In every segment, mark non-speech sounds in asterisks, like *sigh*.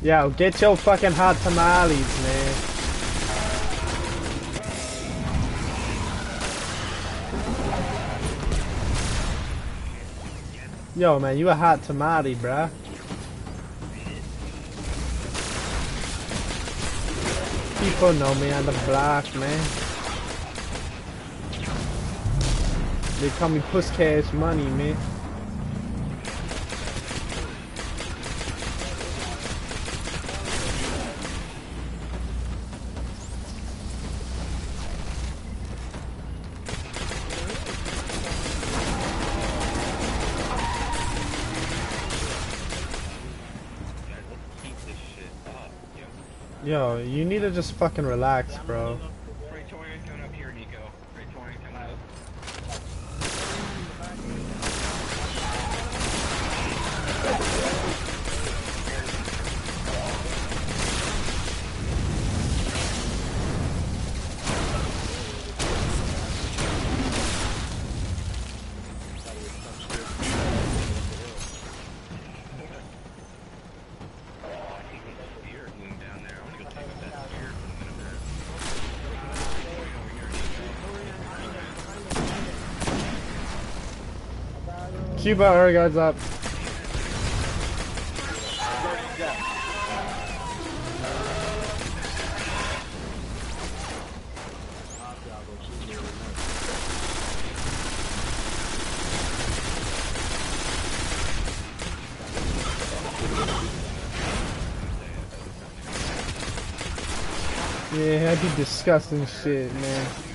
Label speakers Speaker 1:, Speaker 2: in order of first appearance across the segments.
Speaker 1: Yo, get your fucking hot tamales, man. Yo, man, you a hot tamale, bruh. People know me on the block, man. They call me Puss Cash Money, man.
Speaker 2: Yo.
Speaker 1: Yo, you need to just fucking relax, bro. Cuba, our guards up. Yeah, that'd be disgusting shit, man.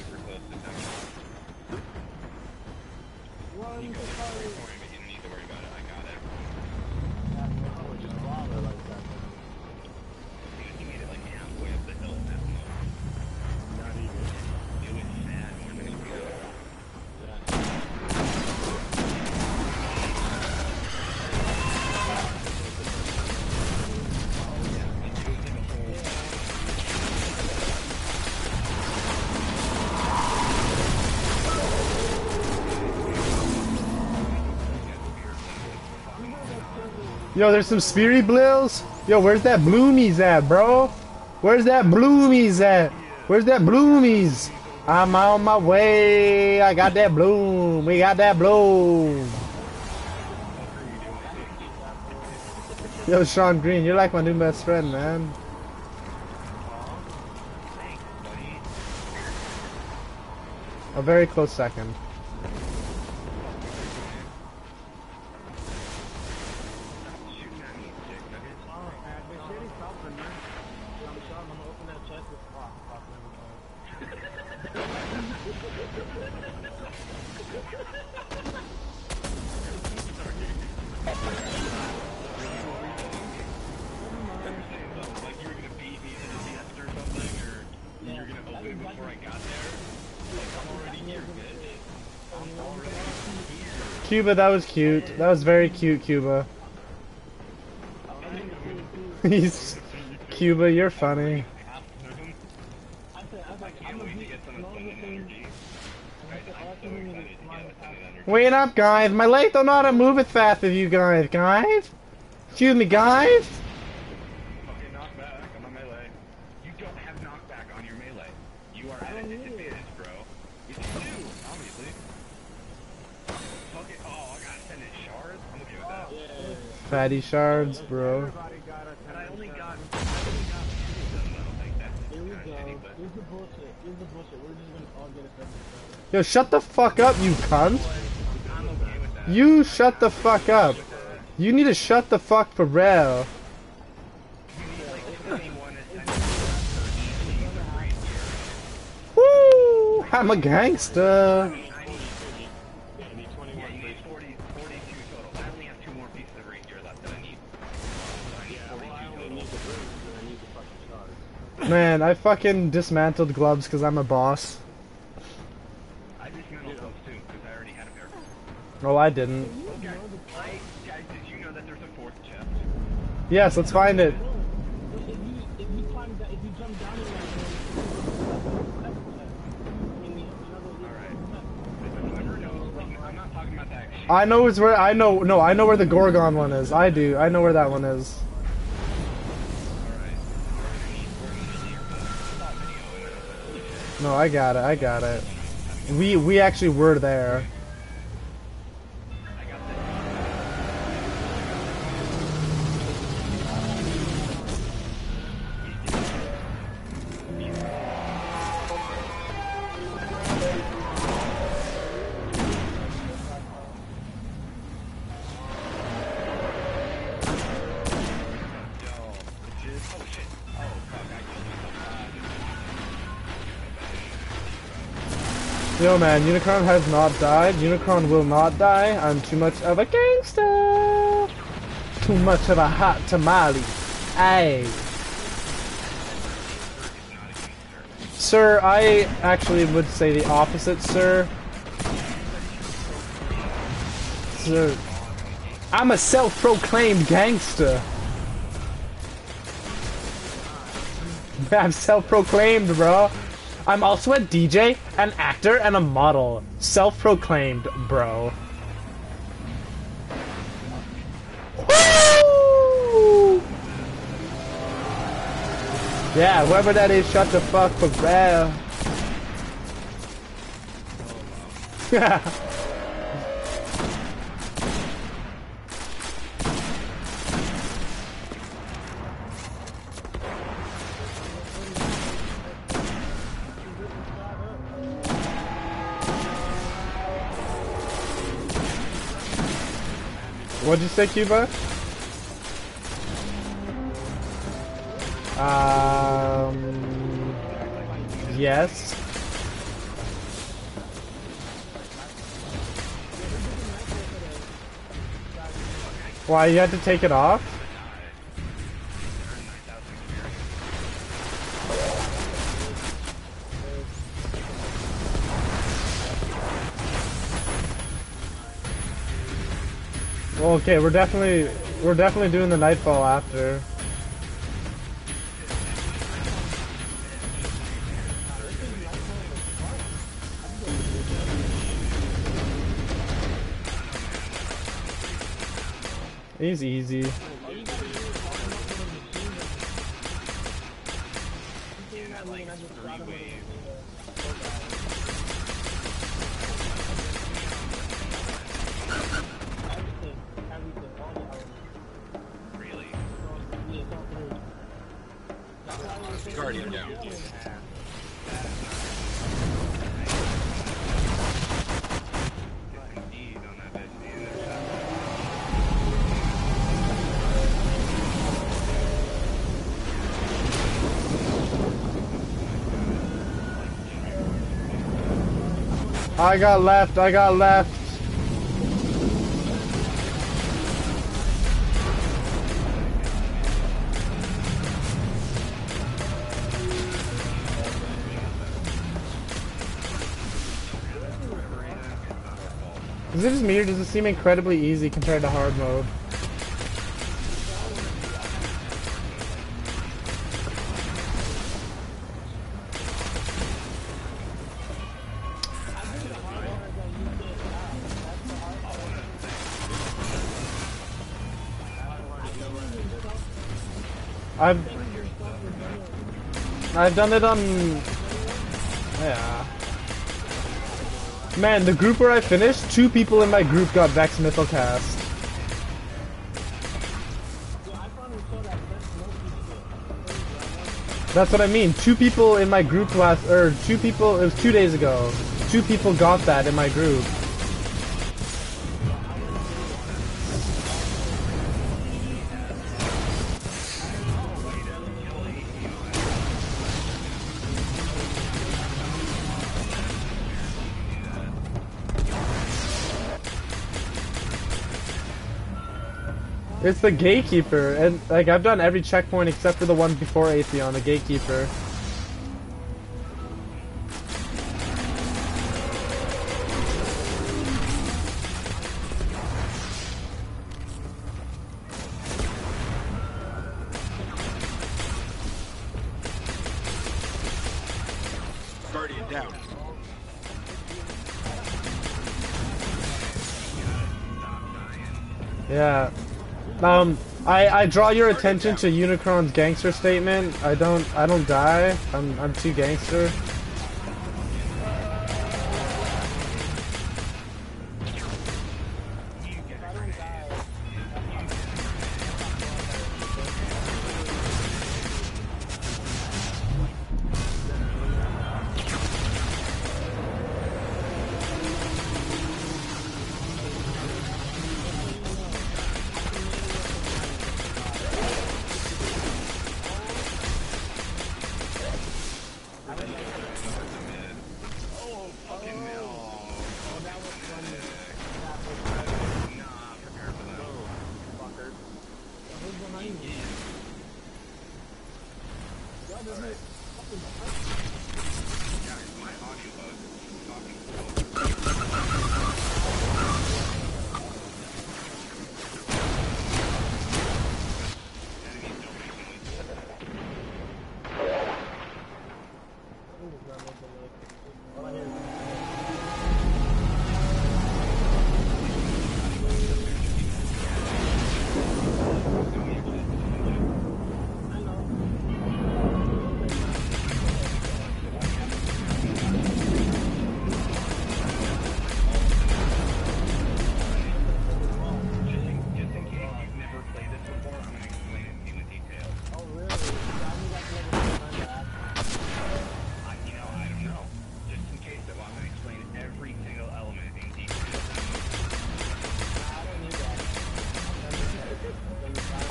Speaker 1: Yo, there's some speary brills. Yo, where's that bloomies at, bro? Where's that bloomies at? Where's that bloomies? I'm on my way. I got that bloom. We got that bloom. Yo, Sean Green, you're like my new best friend, man. A very close second. Cuba, that was cute. That was very cute, Cuba. *laughs* He's Cuba, you're funny.
Speaker 2: Wait
Speaker 1: up, guys. My legs don't know how to move it fast as you guys, guys. Excuse me, guys.
Speaker 2: Okay, knockback on my melee. You don't have knockback on your melee. You are at a disadvantage, bro. Yes, you do, obviously. Okay, oh, I got ascendant shards. I'm okay with that.
Speaker 1: Fatty shards, bro.
Speaker 2: And I only got, I only got two of them, though. Like, that's
Speaker 3: Here we
Speaker 2: kinda
Speaker 3: go.
Speaker 2: shitty, but
Speaker 3: Here's the bullshit. Here's the bullshit. We're just gonna all get offended.
Speaker 1: Yo, shut the fuck up, you cunt. You shut the fuck up. You need to shut the fuck for real.
Speaker 2: You need, like, 21 ascendant for each piece of raid gear.
Speaker 1: Woo! I'm a gangster. Man, I fucking dismantled gloves because I'm a boss.
Speaker 2: I dismantled those too, because I already had a pair.
Speaker 1: Oh, I didn't.
Speaker 2: Okay, I, guys, did you know that there's a fourth chest?
Speaker 1: Yes, let's find it.
Speaker 3: If you if you climb down, if you jump down in like, in the, you know,
Speaker 2: Alright. Whoever knows, like, I'm not talking about that shit.
Speaker 1: I know it's where I know. No, I know where the Gorgon one is. I do. I know where that one is. No, I got it. I got it. We we actually were there.
Speaker 4: Yo,
Speaker 1: man, Unicron has not died. Unicron will not die. I'm too much of a gangster. Too much of a hot tamale. Ay. Sir, I actually would say the opposite, sir. Sir, I'm a self-proclaimed gangster. *laughs* I'm self-proclaimed, bro. I'm also a DJ, an actor, and a model. Self-proclaimed, bro. Woo! Yeah, whoever that is, shut the fuck for real. *laughs* What'd you say, Cuba? Um. Yes. Why you had to take it off? Okay, we're definitely we're definitely doing the nightfall after. He's easy.
Speaker 2: Guardian down.
Speaker 1: I got left. I got left. Is it just me or does it seem incredibly easy compared to hard mode? I've I've done it on yeah. Man, the group where I finished, two people in my group got Vex
Speaker 3: Loki shit.
Speaker 1: That's what I mean. Two people in my group last, or two people, it was two days ago. Two people got that in my group. It's the gatekeeper, and like I've done every checkpoint except for the one before Atheon, the gatekeeper. I draw your attention to Unicron's gangster statement. I don't I don't die. I'm I'm too gangster.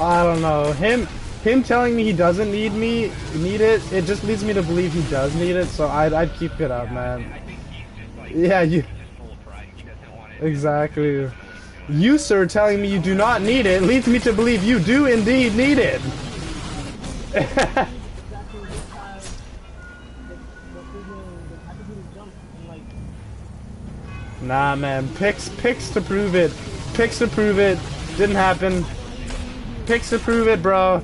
Speaker 3: I
Speaker 4: don't know.
Speaker 1: Him him telling me he doesn't need me need it, it just leads me to believe he does need it, so I'd I'd keep it up, man. Yeah, you exactly. You sir telling me you do not need it leads me to believe you do indeed need it. *laughs* Nah man, picks picks to prove it. Picks to prove it. Didn't happen. Picks to prove it, bro.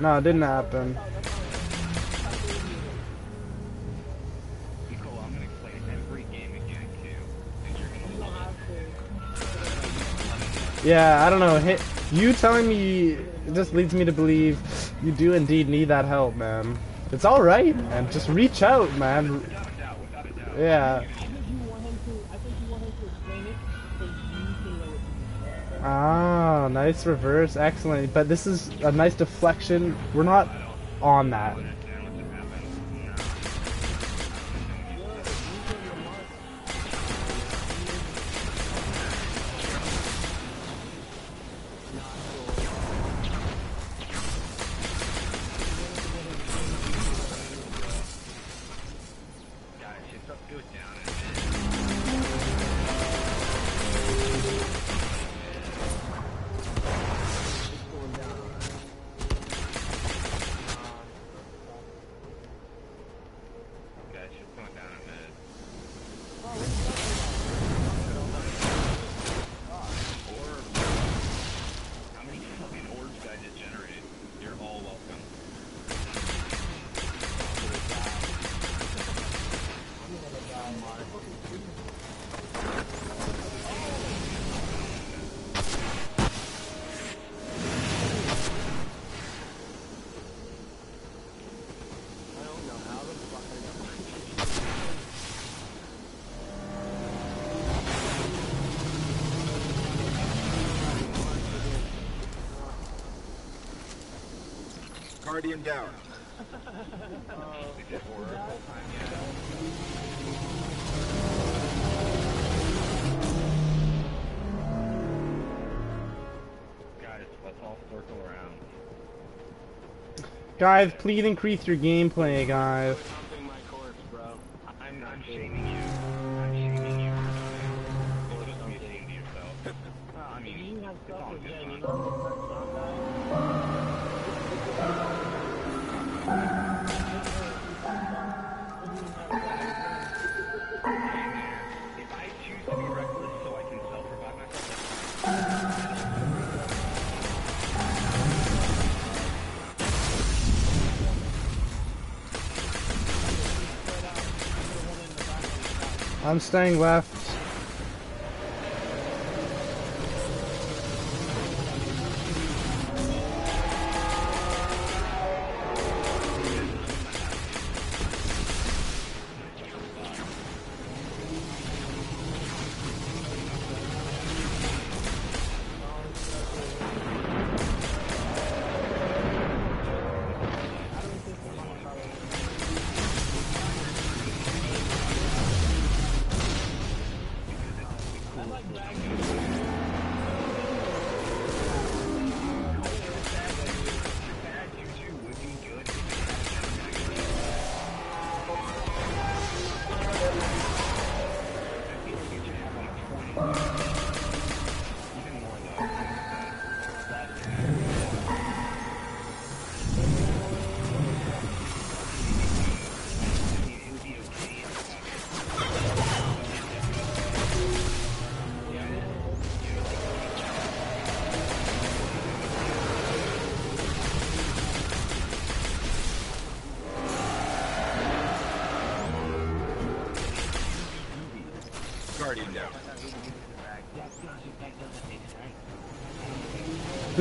Speaker 1: No, it didn't happen. Yeah, I don't know. Hi- You telling me just leads me to believe you do indeed need that help, man. It's all right, man. Just reach out, man. Yeah. Ah, nice reverse, excellent. But this is a nice deflection. We're not on that.
Speaker 4: Guys,
Speaker 1: please increase your gameplay, guys. Staying left.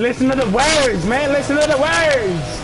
Speaker 1: Listen to the words, man. Listen to the words.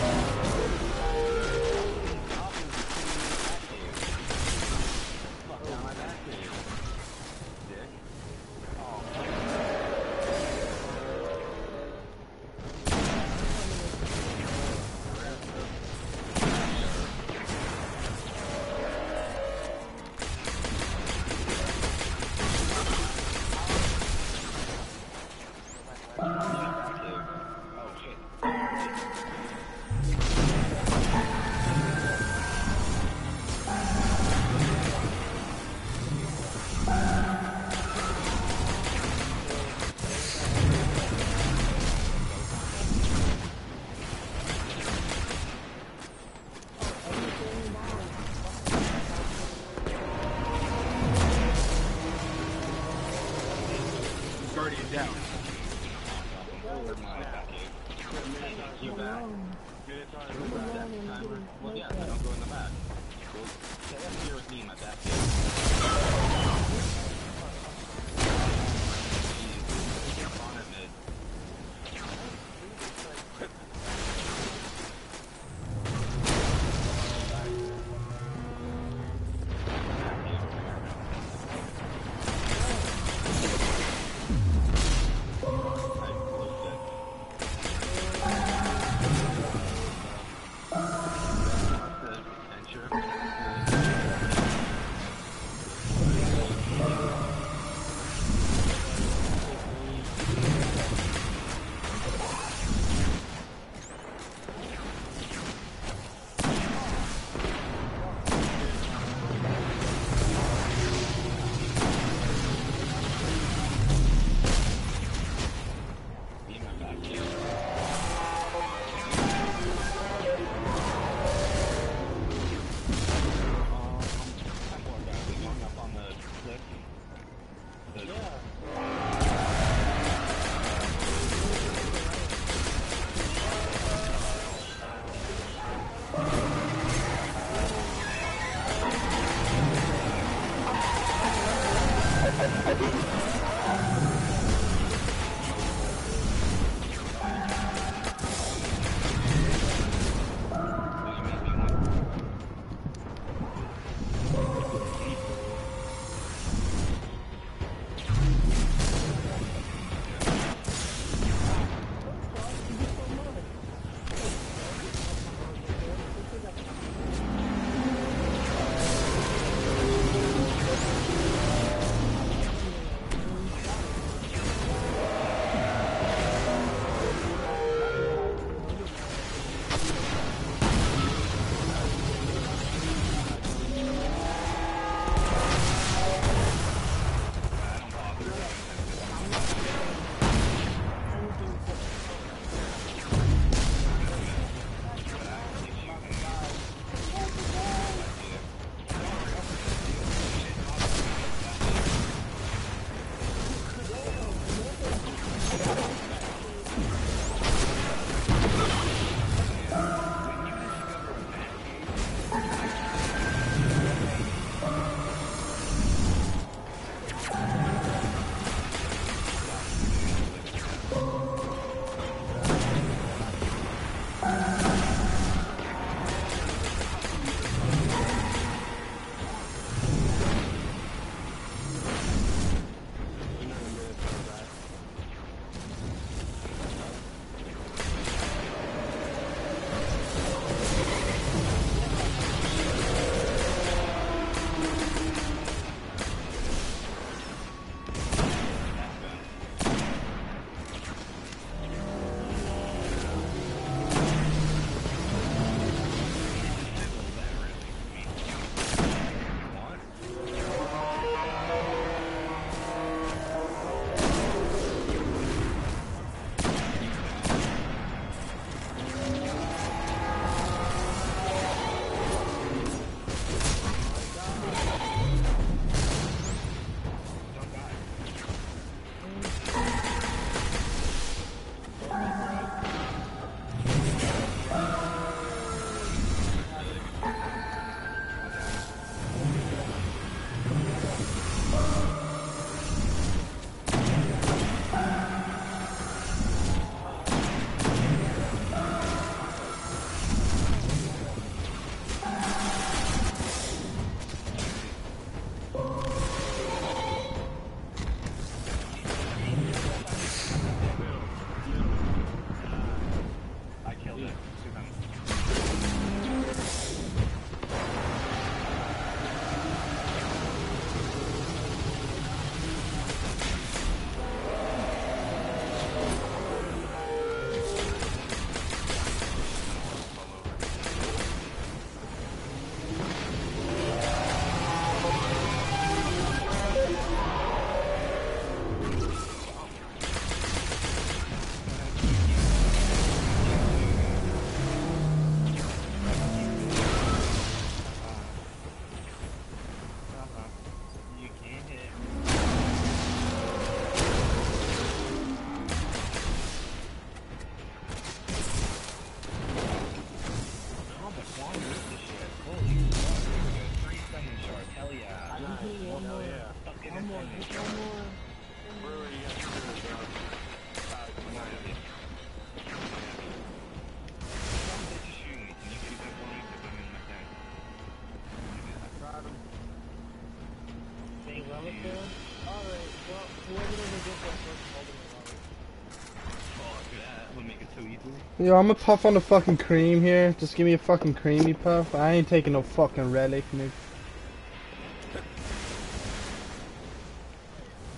Speaker 4: Yo, I'm gonna puff on the fucking cream here. Just give me a fucking creamy puff. I ain't taking no fucking relic, nigga.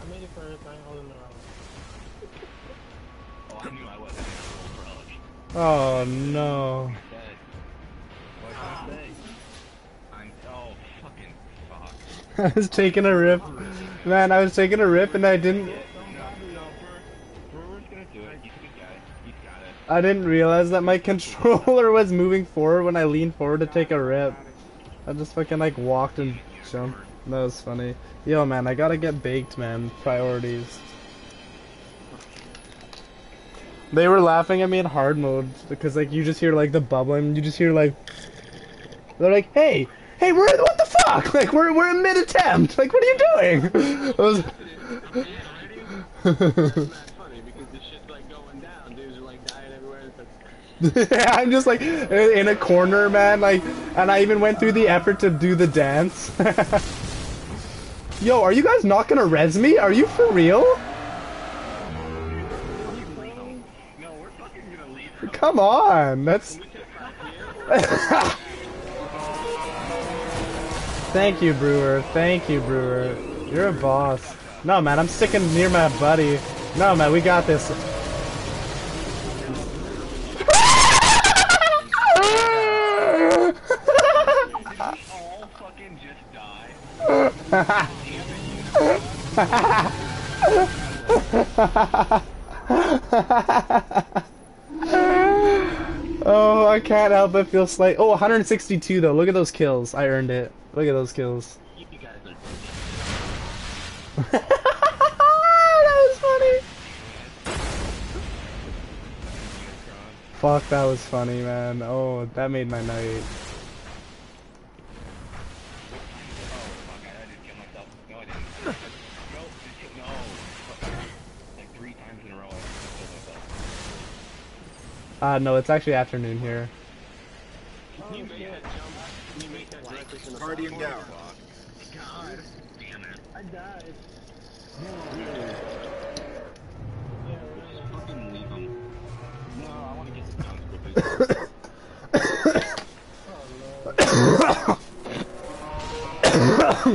Speaker 3: I made it first. I ain't holding the.
Speaker 1: Oh, I knew I wasn't gonna roll for relic.
Speaker 4: Oh no.
Speaker 1: Dead. What can I say? I'm oh fucking fuck. *laughs*
Speaker 4: I was taking a rip. Man, I was taking a rip and I didn't I didn't realize that my *laughs* controller was moving forward when I leaned forward to take a rip. I just fucking like walked and jumped. That was funny. Yo man, I gotta get baked man. Priorities. They were laughing at me in hard mode because like you just hear like the bubbling, you just hear like they're like, hey, hey, we're what the fuck? *laughs* Like we're we're in mid attempt. Like what are you doing? *laughs* I was-
Speaker 3: That's funny because the shit's like going down. Dudes are like dying everywhere. It's like, *laughs*
Speaker 4: I'm just like in a corner, man. Like, and I even went through the effort to do the dance. *laughs* Yo, are you guys not gonna res me? Are you for real? Come on, that's. *laughs* Thank you, Brewer. Thank you, Brewer. You're a boss. No, man, I'm sticking near my buddy. No, man, we got this.
Speaker 1: all fucking just die. *laughs*
Speaker 4: oh, I can't help but feel slight. Oh, 162 though. Look at those kills. I earned it. Look at those kills. *laughs* That was funny. Fuck, that was funny, man. Oh, that made my night. Uh, no, it's actually afternoon here.
Speaker 3: can you make that jump? Can you make that directly from the
Speaker 5: Guardian
Speaker 3: platform?
Speaker 5: down.
Speaker 1: God damn it!
Speaker 3: I died.
Speaker 1: Really?
Speaker 3: Yeah, right.
Speaker 1: Fucking leave him. No, I want to get this done quickly.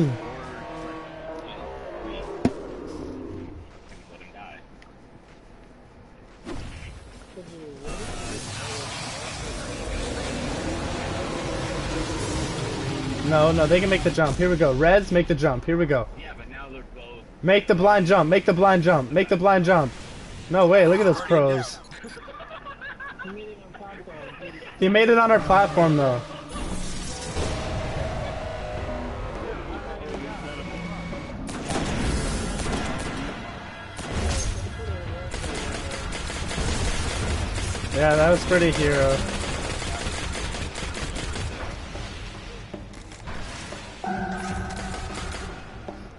Speaker 1: Let
Speaker 4: No, no, they can make the jump. Here we go. Reds, make the jump. Here we go.
Speaker 1: Yeah, but now they're both.
Speaker 4: Make the blind jump. Make the blind jump. Make the blind jump. No way. Look at those pros.
Speaker 3: You made it on top though.
Speaker 4: He made it on our platform though. Yeah, that was pretty hero.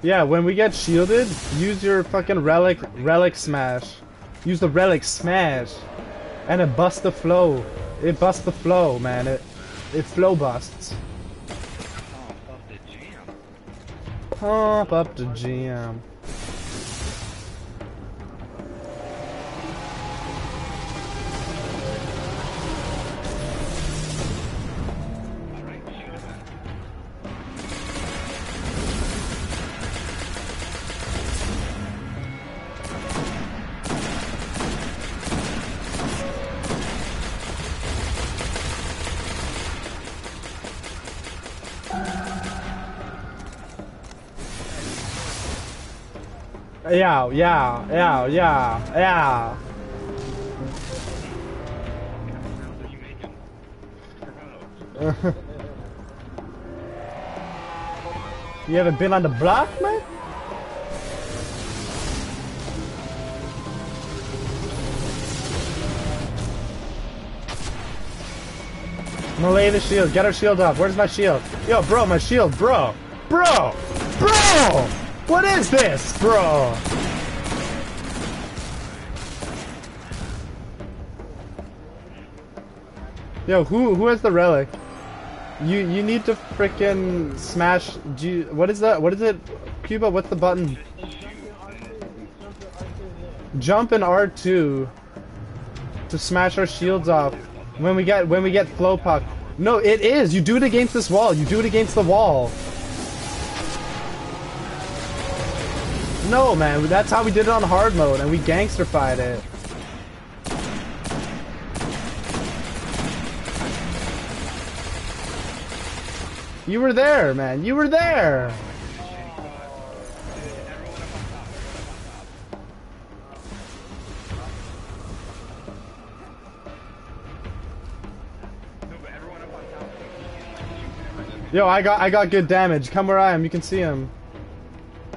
Speaker 4: Yeah, when we get shielded, use your fucking relic relic smash. Use the relic smash. And it busts the flow. It busts the flow, man. It it flow busts.
Speaker 1: Oh, fuck the jam.
Speaker 4: Pump up the jam. Yeah, yeah, yeah, yeah, yeah. *laughs*
Speaker 1: You.
Speaker 4: Haven't been on the block, man? I'm gonna lay the shield. Get our shield up. Where's my shield? Yo, bro, my shield, bro. Bro! Bro! What is this, bro? Yo, who who has the relic? You you need to frickin' smash what is that? What is it? Cuba, what's the button?
Speaker 3: Jump in R2. Jump in R2 is it.
Speaker 4: Jump in R2. to smash our shields off when we get when we get flow puck. No, it is. You do it against this wall. You do it against the wall. No, man. That's how we did it on hard mode, and we gangsterfied it. You were there, man. You were there. Yo, I got I got good damage. Come where I am. You can see him.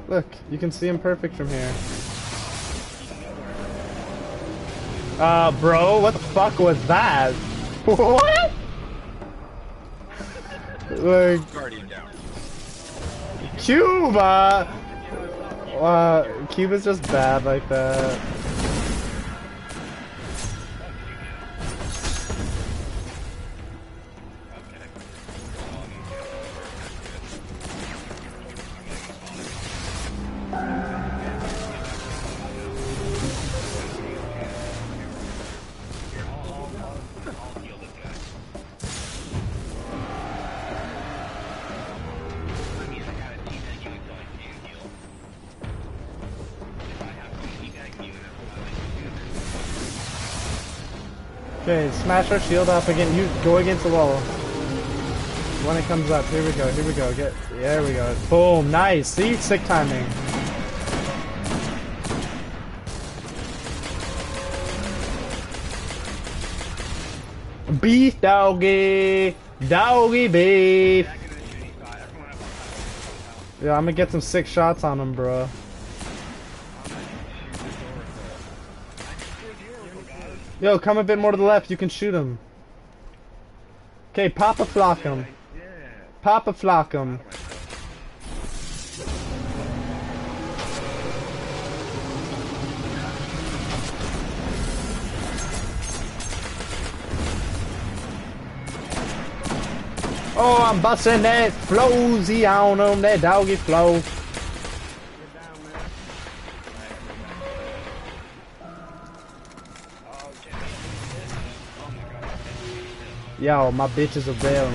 Speaker 4: Look, you can see him perfect from here. Uh, bro, what the fuck was that? What? Like,
Speaker 5: Guardian down.
Speaker 4: Cuba! Uh, Cuba's just bad like that. Smash our shield up again. You go against the wall. When it comes up, here we go, here we go. Get there we go. Boom, nice. See, sick timing. Beef doggy, doggy beef. Yeah, I'm gonna get some sick shots on him, bro. Yo, come a bit more to the left. You can shoot him. Okay, pop a flock him.
Speaker 1: Yeah.
Speaker 4: Pop a flock him. Oh, I'm busting that flowsy on him, that doggy flow. Yo, my bitch is a bell.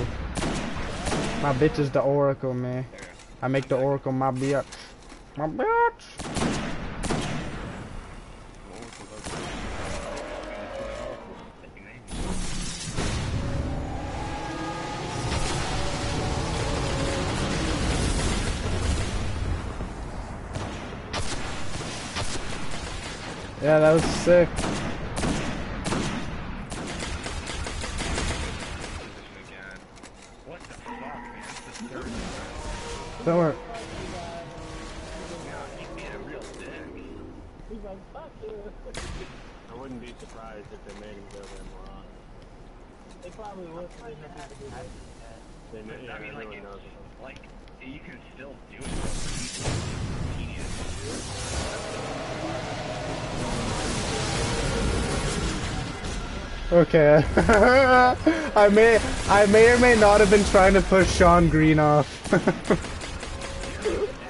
Speaker 4: My bitch is the oracle, man. I make the oracle my bitch. My bitch. Yeah, that was sick.
Speaker 1: Fuck
Speaker 3: you.
Speaker 2: I wouldn't be surprised if they made him go there more often.
Speaker 3: They probably would. They have to do that.
Speaker 2: They may, yeah,
Speaker 1: I mean, like,
Speaker 2: knows it.
Speaker 1: like, you can still do it, but it's tedious.
Speaker 4: Okay. *laughs* I may I may or may not have been trying to push Sean Green off. *laughs* *laughs*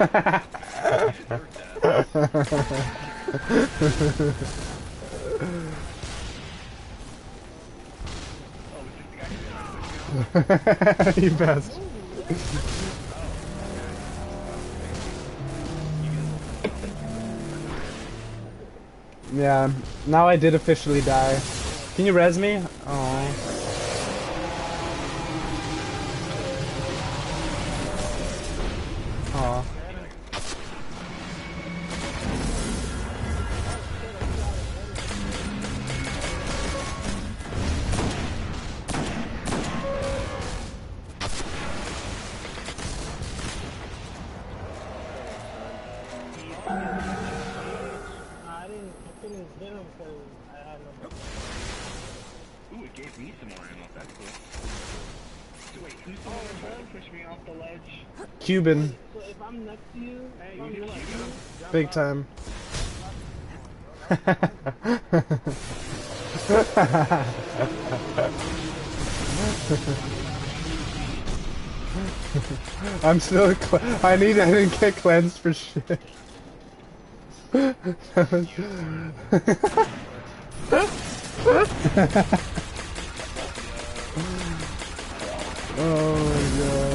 Speaker 4: you best. Yeah, now I did officially die. Can you res me? Oh.
Speaker 3: You, jump
Speaker 4: big time. *laughs* I'm still. I need. I didn't get cleansed for shit. *laughs* Oh,
Speaker 1: that was-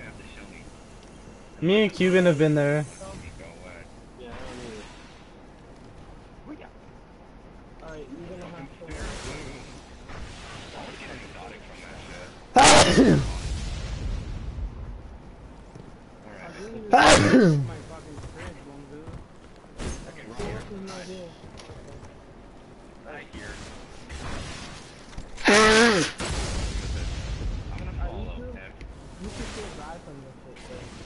Speaker 1: gonna have to show me.
Speaker 4: Me and Cuban have been there.
Speaker 1: Tell me, go away.
Speaker 2: Yeah, I don't need it.
Speaker 3: Alright, you're gonna have to.
Speaker 1: I was getting exotic from that shit. Alright,
Speaker 3: I really really like my fucking fridge, one dude.
Speaker 1: okay, we're here.
Speaker 3: There's no idea.
Speaker 1: Right here. I'm gonna
Speaker 3: Are
Speaker 1: fall
Speaker 3: you
Speaker 1: though,
Speaker 3: sure?
Speaker 1: Tech.
Speaker 3: You should still die from this shit, though.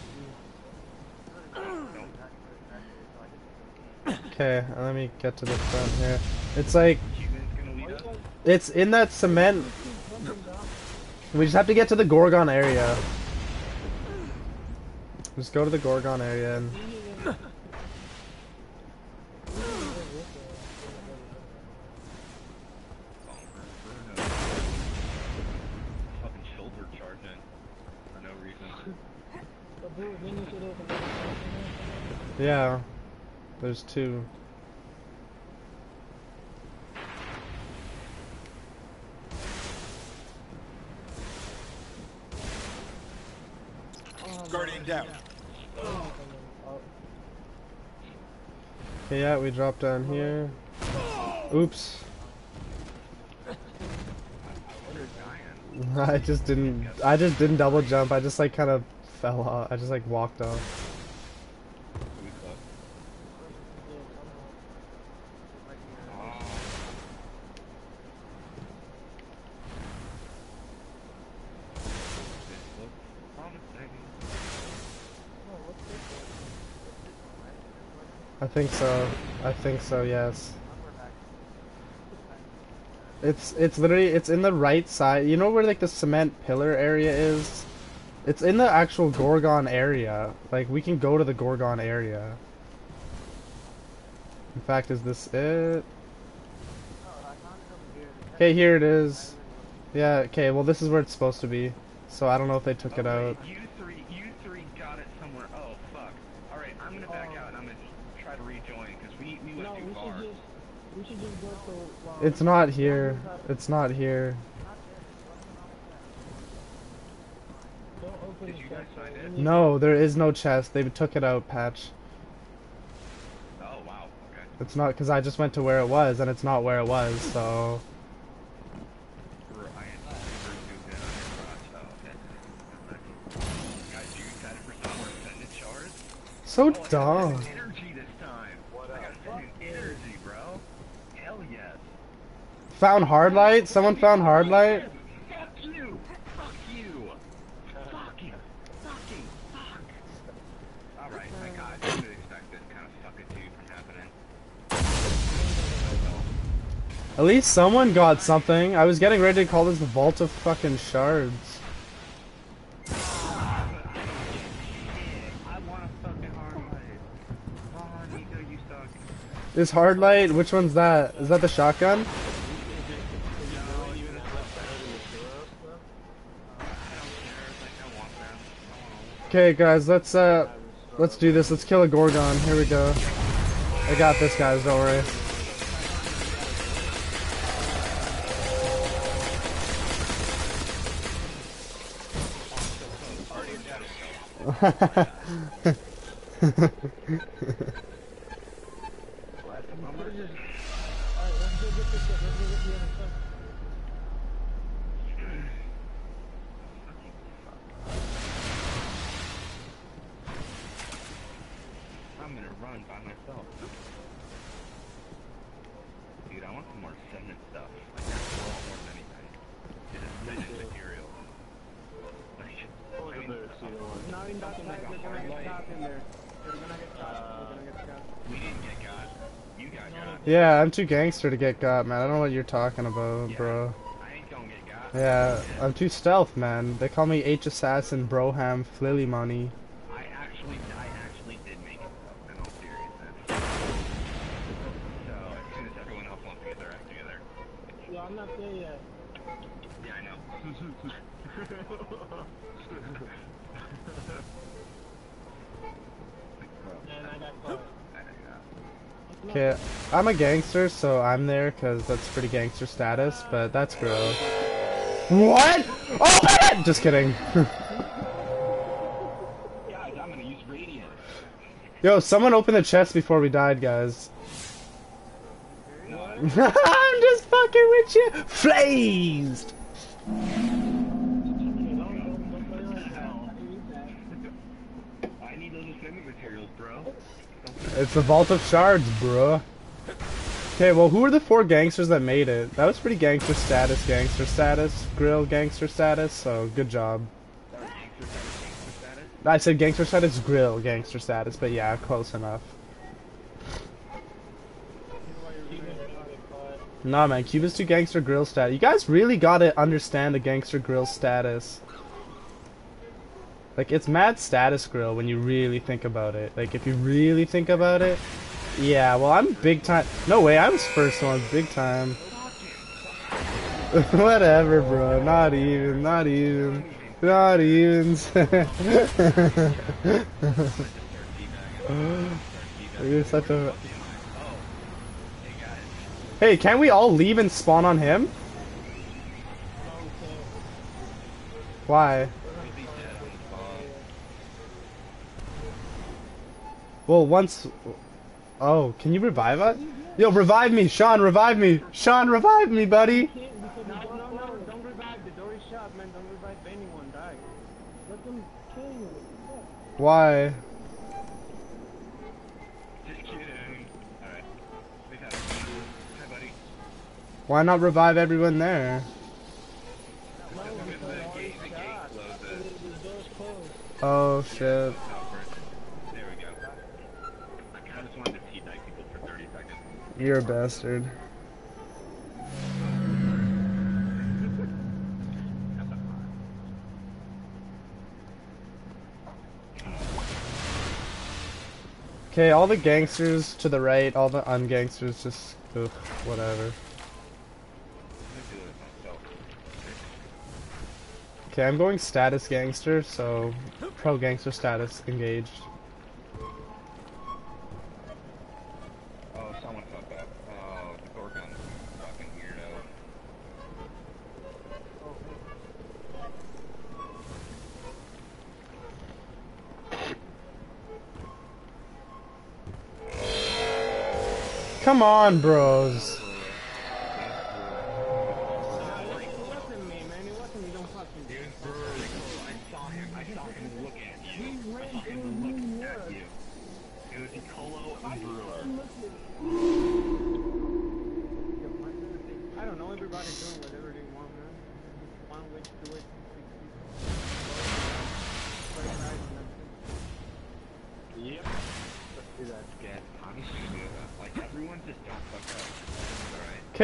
Speaker 4: Okay, let me get to the front here. It's like, it's in that cement. We just have to get to the Gorgon area. Just go to the Gorgon area and
Speaker 1: Fucking shoulder charging for no reason.
Speaker 3: But dude, then you should open it.
Speaker 4: yeah, there's two.
Speaker 5: Guardian down.
Speaker 4: Okay, yeah, we drop down here. Oops. *laughs* I just didn't. I just didn't double jump. I just like kind of fell off. I just like walked off.
Speaker 1: We fuck. Oh. This looks promising.
Speaker 4: I think so. I think so. Yes. It's it's literally it's in the right side. You know where like the cement pillar area is? It's in the actual Gorgon area. Like we can go to the Gorgon area. In fact, is this it? Okay, here it is. Yeah, okay, well this is where it's supposed to be. So I don't know if they took it out.
Speaker 1: wait, You three, you three got it somewhere. Oh fuck. All right, I'm gonna back out and I'm gonna try to rejoin because we we went
Speaker 3: No,
Speaker 1: too
Speaker 3: we
Speaker 1: far.
Speaker 3: should just. We should just go to. Um,
Speaker 4: It's not here. It's not here. No, there is no chest. They took it out, Patch.
Speaker 1: Oh wow. Okay.
Speaker 4: It's not because I just went to where it was and it's not where it was. So
Speaker 1: We're- I had super zoomed in on your crotch. Oh, okay. Guys, you excited for some more ascended shards?
Speaker 4: so
Speaker 1: Oh, I got
Speaker 4: dumb.
Speaker 1: ascended energy this time. I got ascended energy, bro. Hell yes.
Speaker 4: Found hard light. Someone found hard light. At least someone got something. I was getting ready to call this the Vault of fucking Shards. This hard light? Which one's that? Is that the shotgun? Okay, guys, let's uh, let's do this. Let's kill a Gorgon. Here we go. I got this, guys. Don't worry. *laughs*
Speaker 1: by myself. Dude, I want some more cement stuff. Like, that's a lot more than anything. It is cement material. Like,
Speaker 2: Over
Speaker 1: I mean,
Speaker 2: there, one.
Speaker 3: Not in that side, they're gonna get trapped in there. They're gonna get trapped. They're gonna get trapped.
Speaker 1: we didn't get got. You got got.
Speaker 4: Yeah, I'm too gangster to get got, man. I don't know what you're talking about,
Speaker 1: Yeah.
Speaker 4: bro.
Speaker 1: I ain't gonna get got.
Speaker 4: Yeah, I'm too stealth, man. They call me H Assassin, Broham, Flilly Money.
Speaker 1: I actually, I actually did make it though, in all seriousness. So, as soon as everyone else wants to get their act together.
Speaker 3: Yo, I'm not there yet.
Speaker 1: Yeah, I know.
Speaker 3: And I got caught.
Speaker 4: Okay, I'm a gangster, so I'm there because that's pretty gangster status, but that's gross. What? Oh open it! Just kidding. Yo, someone open the chest before we died, guys. *laughs* I'm just fucking with you. Flazed! It's the Vault of Shards, bruh. Okay, well, who were the four gangsters that made it? That was pretty gangster status, gangster status, grill gangster status, so good job. I said gangster status, grill gangster status, but yeah, close enough. Nah, man, Cuba's too gangster grill status. You guys really gotta understand the gangster grill status. Like, it's mad status grill when you really think about it. Like, if you really think about it, yeah, well, I'm big time. No way, I was first one, big time. *laughs* Whatever, bro. Not even, not even. Not even. *laughs* You're such a. Hey, can we all leave and spawn on him? Why? Well, once. Oh, can you revive us? Yo, revive me, Sean. Revive me, Sean. Revive me, buddy.
Speaker 3: No, no, no, don't revive. The door is shut, man. Don't revive anyone. Die. Let them kill you.
Speaker 4: Why? Why not revive everyone there?
Speaker 1: Oh the gate, the gate closes.
Speaker 3: The door's closed.
Speaker 4: Oh shit.
Speaker 1: There we go. I kinda just wanted to teabag people for 30 seconds.
Speaker 4: You're a bastard. Okay, all the gangsters to the right, all the ungangsters just ugh, whatever. Okay, I'm going status gangster, so pro gangster status engaged. Come on, bros.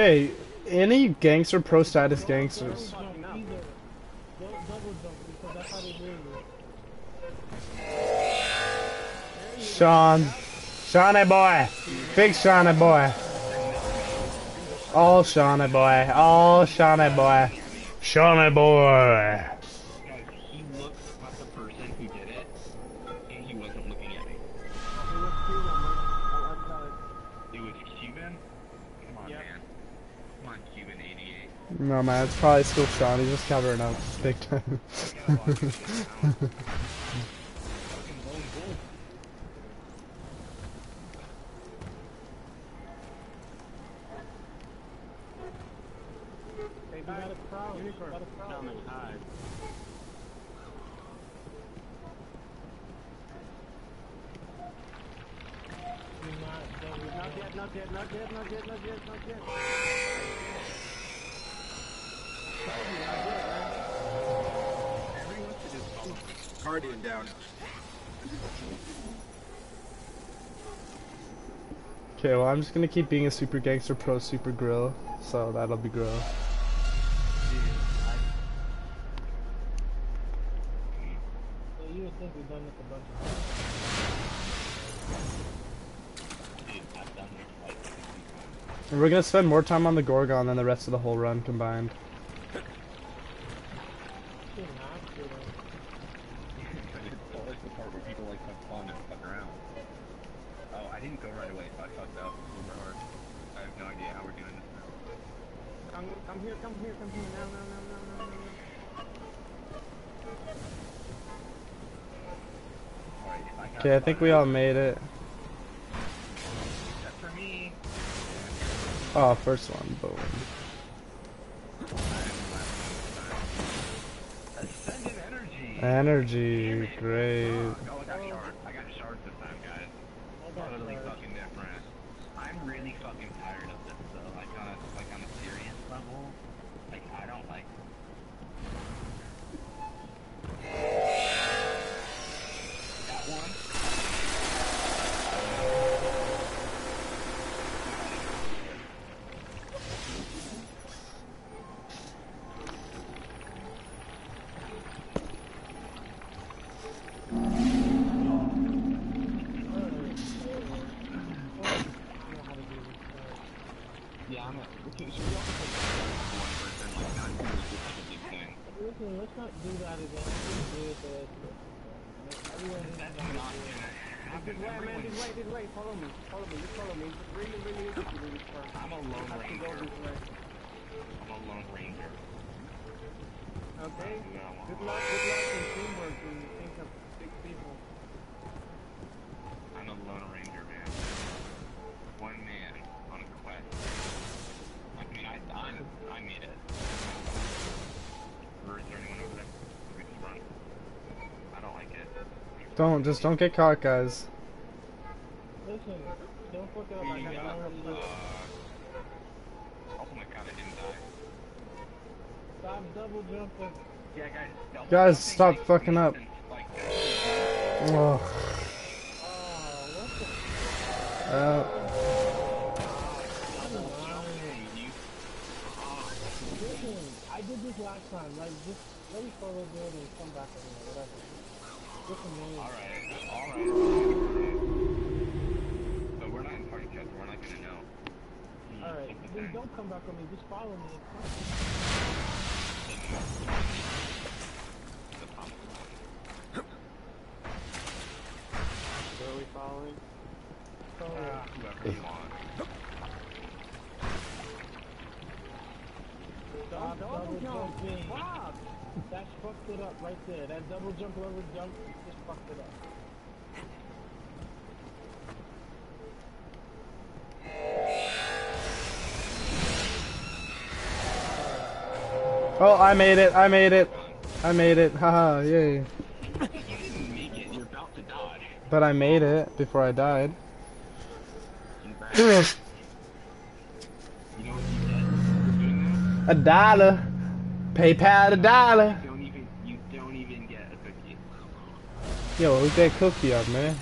Speaker 4: Okay, any gangster pro status gangsters. Sean. Shawnee boy. Big Shawnee boy. All Shawnee boy. All Shawnee boy. Shawnee boy. It's probably still Sean. He's just covering up big time. *laughs*
Speaker 1: I'm just gonna keep being a super gangster pro super grill, so that'll be grill. We're gonna spend more time on the Gorgon than the rest of the whole run combined. Okay, I think we all made it.
Speaker 4: Except for me.
Speaker 1: Oh, first one, boom.
Speaker 4: Energy,
Speaker 1: great.
Speaker 4: Don't, just don't
Speaker 1: get caught, guys.
Speaker 3: Listen, don't fuck up. I got.
Speaker 4: Oh my god, I didn't die.
Speaker 3: Stop double jumping.
Speaker 4: Yeah, guys,
Speaker 1: Guys, stop fucking up. Oh. Uh,
Speaker 3: I did this last time, like, just let me follow the and come back, or whatever.
Speaker 4: Alright, alright. But we're not in party chat, we're not gonna know. Hmm,
Speaker 3: alright, then don't come back on me, just follow me. that double jump, level jump, just fucked it up.
Speaker 1: Oh, I made it, I made it, I made it, haha, yay. But I made it before I died. a dollar. PayPal a dollar. Yo, what was that cookie up, man?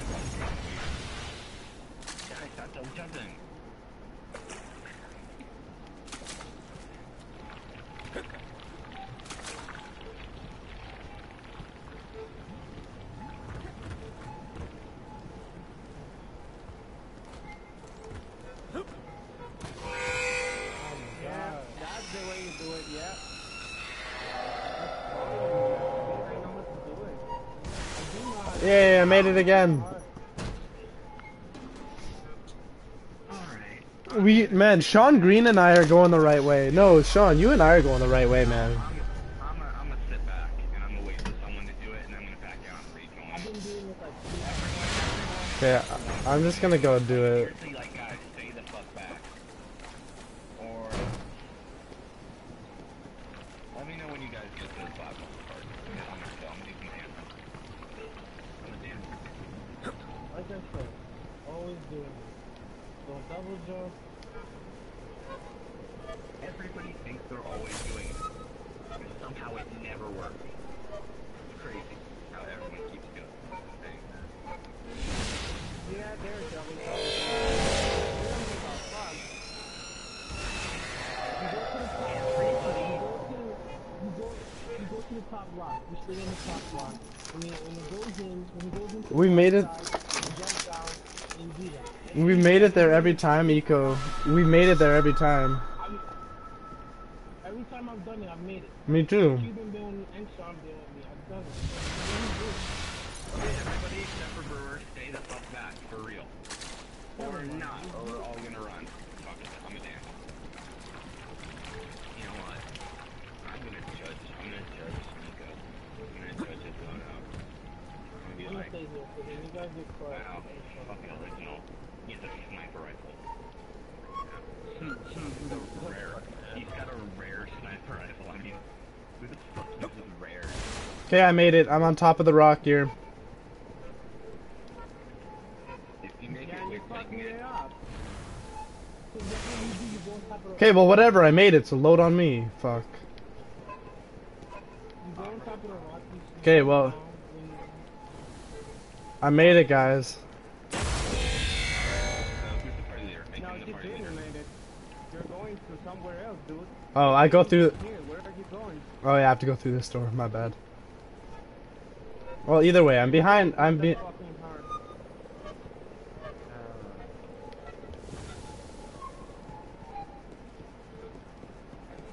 Speaker 1: again. We man, Sean Green and I are going the right way. No, Sean, you and I are going the right way, man. Okay, I'm just gonna go do it.
Speaker 4: Time, Eco. We made it there every time.
Speaker 3: I'm, every time I've done it, I've made it.
Speaker 4: Me too.
Speaker 3: You've been doing it, and Sean doing it. I've done it.
Speaker 1: Okay, everybody except for Brewer, stay the fuck back, for real. Or not, or we're all gonna run. Fuck it, I'm a dance. You know what? I'm gonna judge, I'm gonna judge Nico. I'm gonna judge his zone out. I'm gonna be like,
Speaker 3: stay here, so then you guys get caught.
Speaker 1: wow, fucking original. He has a sniper rifle. the rare. He's got a rare sniper rifle. I mean, who the fuck uses rare?
Speaker 4: Okay, I made it. I'm on top of the rock here.
Speaker 1: If you make
Speaker 3: Yeah,
Speaker 1: it,
Speaker 3: you're
Speaker 1: you're
Speaker 3: fucking
Speaker 1: taking it.
Speaker 3: it up. So that's what you do, you go on top of the
Speaker 4: Okay, well, whatever. I made it, so load on me. Fuck.
Speaker 3: You go on top of the rock. you sit
Speaker 4: Okay, well- I made it, guys. Oh, I go through.
Speaker 3: Here, where are you going?
Speaker 4: Oh, yeah, I have to go through this door. My bad. Well, either way, I'm behind. I'm be.
Speaker 3: That's fucking hard.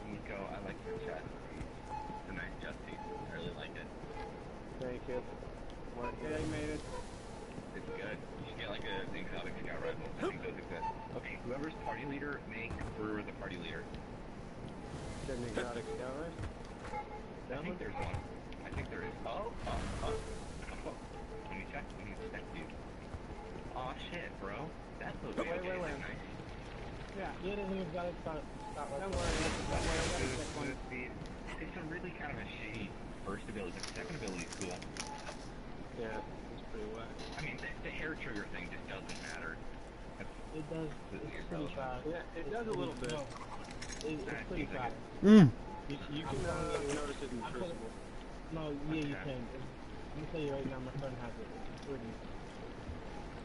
Speaker 1: Nico, I like your chest piece. It's a nice chest piece. I really like it.
Speaker 3: Thank you. Okay, I made it.
Speaker 1: It's good. You should get like a exotic scout rifle. I think those exist. Okay, whoever's party leader, make Brewer the party leader.
Speaker 3: Get an exotic scout, right?
Speaker 1: I think there's one. I think there is. Oh, oh, oh. oh. Let me check. Let me check you. Oh shit, bro. That's okay.
Speaker 3: Wait,
Speaker 1: okay,
Speaker 3: wait, wait.
Speaker 1: Nice.
Speaker 3: Yeah, get an exotic scout. scout right
Speaker 1: Don't
Speaker 3: there.
Speaker 1: worry.
Speaker 3: Don't worry, I gotta check one.
Speaker 1: Speed. It's a really kind of a shitty first ability. The second ability is cool.
Speaker 2: Yeah, it's pretty whack.
Speaker 1: I mean, the, the hair trigger thing just doesn't matter.
Speaker 3: It does. It's pretty fast.
Speaker 2: Yeah, it does a little bit.
Speaker 3: No, it, it's
Speaker 1: Alright,
Speaker 3: pretty
Speaker 1: seems like
Speaker 3: fast.
Speaker 4: Mm.
Speaker 2: You, you can uh, notice it in
Speaker 3: I'm
Speaker 2: Crucible.
Speaker 3: No, yeah, you
Speaker 1: Okay.
Speaker 3: can. It's, let me tell you right now, my friend has it. It's pretty.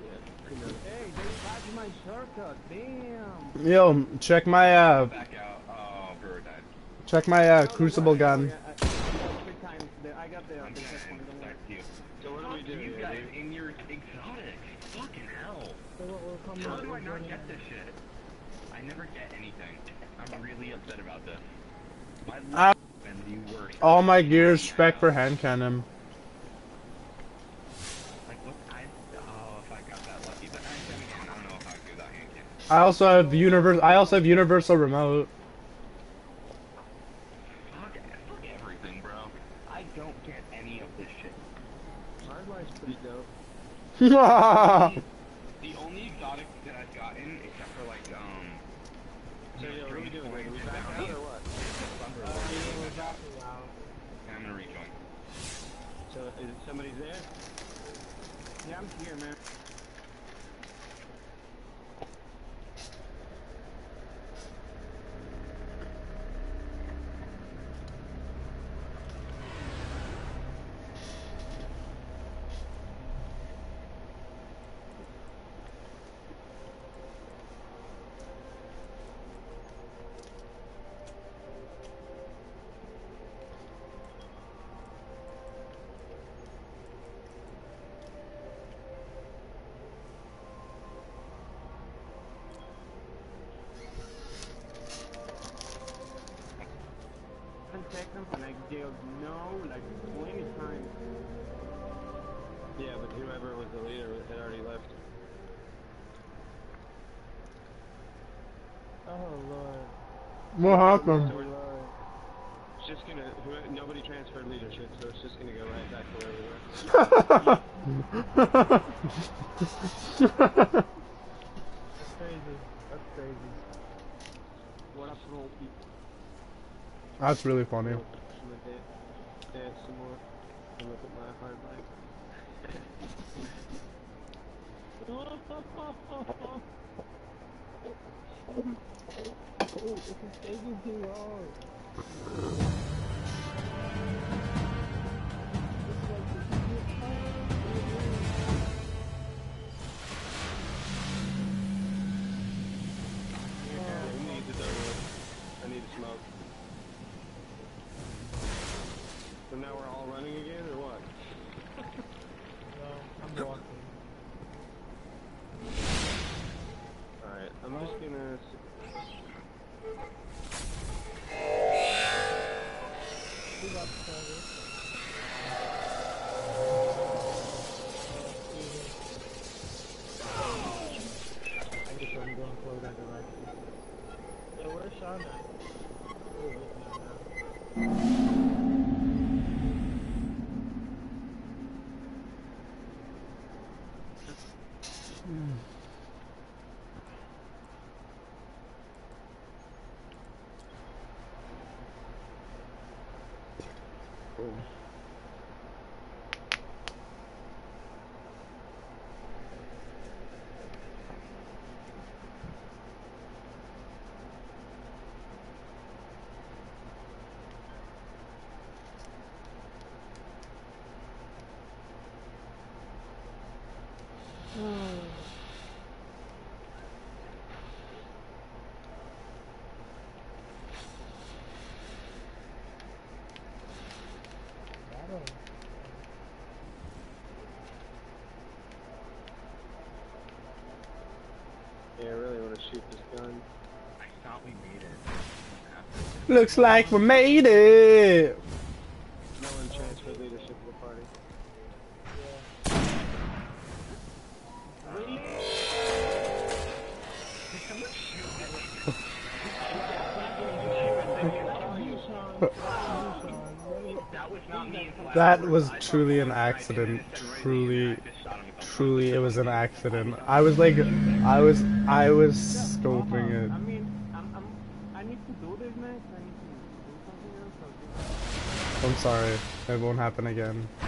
Speaker 2: Yeah, you can.
Speaker 3: Hey, they passed my shortcut. Damn.
Speaker 4: Yo, check my uh,
Speaker 1: Back out. Oh, Brewer died.
Speaker 4: check my uh, crucible gun.
Speaker 3: I, I, I got three times. The, I got the.
Speaker 1: I'm
Speaker 3: the
Speaker 1: gonna
Speaker 3: first one.
Speaker 1: end
Speaker 3: the
Speaker 1: back
Speaker 3: next-
Speaker 1: to you.
Speaker 2: So what do we do
Speaker 1: You
Speaker 2: here,
Speaker 1: guys
Speaker 2: dude?
Speaker 1: in your exotic. Fucking hell.
Speaker 3: So what will come
Speaker 1: How
Speaker 3: out
Speaker 1: do I
Speaker 3: is
Speaker 1: not
Speaker 3: when,
Speaker 1: get
Speaker 3: uh,
Speaker 1: this shit? I never get anything. I'm really upset about this. My
Speaker 4: Ah.
Speaker 1: life has been the worst.
Speaker 4: All my gears spec for hand cannon.
Speaker 1: Like, what? I, oh, if I got that lucky. But I, then again, I don't know oh, if I could do that hand cannon.
Speaker 4: I also have universe. I also have universal remote.
Speaker 1: Fuck, fuck everything, bro. I don't get any of this shit.
Speaker 2: Hardline's pretty dope. *laughs*
Speaker 1: The only exotic that I've gotten, except for like, um...
Speaker 2: So yeah, what are we
Speaker 1: strange
Speaker 2: doing? Are
Speaker 1: coins
Speaker 2: we
Speaker 1: and
Speaker 2: back out
Speaker 1: bounties,
Speaker 2: or what?
Speaker 1: is the Thunder
Speaker 3: uh,
Speaker 1: Lord.
Speaker 3: yeah, we're backing out.
Speaker 1: And I'm gonna rejoin.
Speaker 2: So is it somebody's there?
Speaker 3: Yeah, I'm here, man. And take them and I yelled no like 20 times.
Speaker 2: Yeah, but whoever was the leader had already left.
Speaker 3: Oh lord.
Speaker 4: What happened?
Speaker 2: So we're it's just gonna, who, nobody transferred leadership, so it's
Speaker 3: That's crazy. That's crazy. What people?
Speaker 4: That's really funny.
Speaker 2: Dance some more look at my hard.
Speaker 3: Oh, too.
Speaker 2: Now we're all running again,
Speaker 4: Looks like we made it.
Speaker 2: No one transferred leadership the party.
Speaker 1: That was
Speaker 4: truly an accident. Truly, truly, it was an accident. I was like, I was, I was scoping
Speaker 3: I
Speaker 4: it.
Speaker 3: mean, I'm, I'm, I need to do this, man. I need to do something else. or do-
Speaker 4: I'm sorry. It won't happen again. *laughs*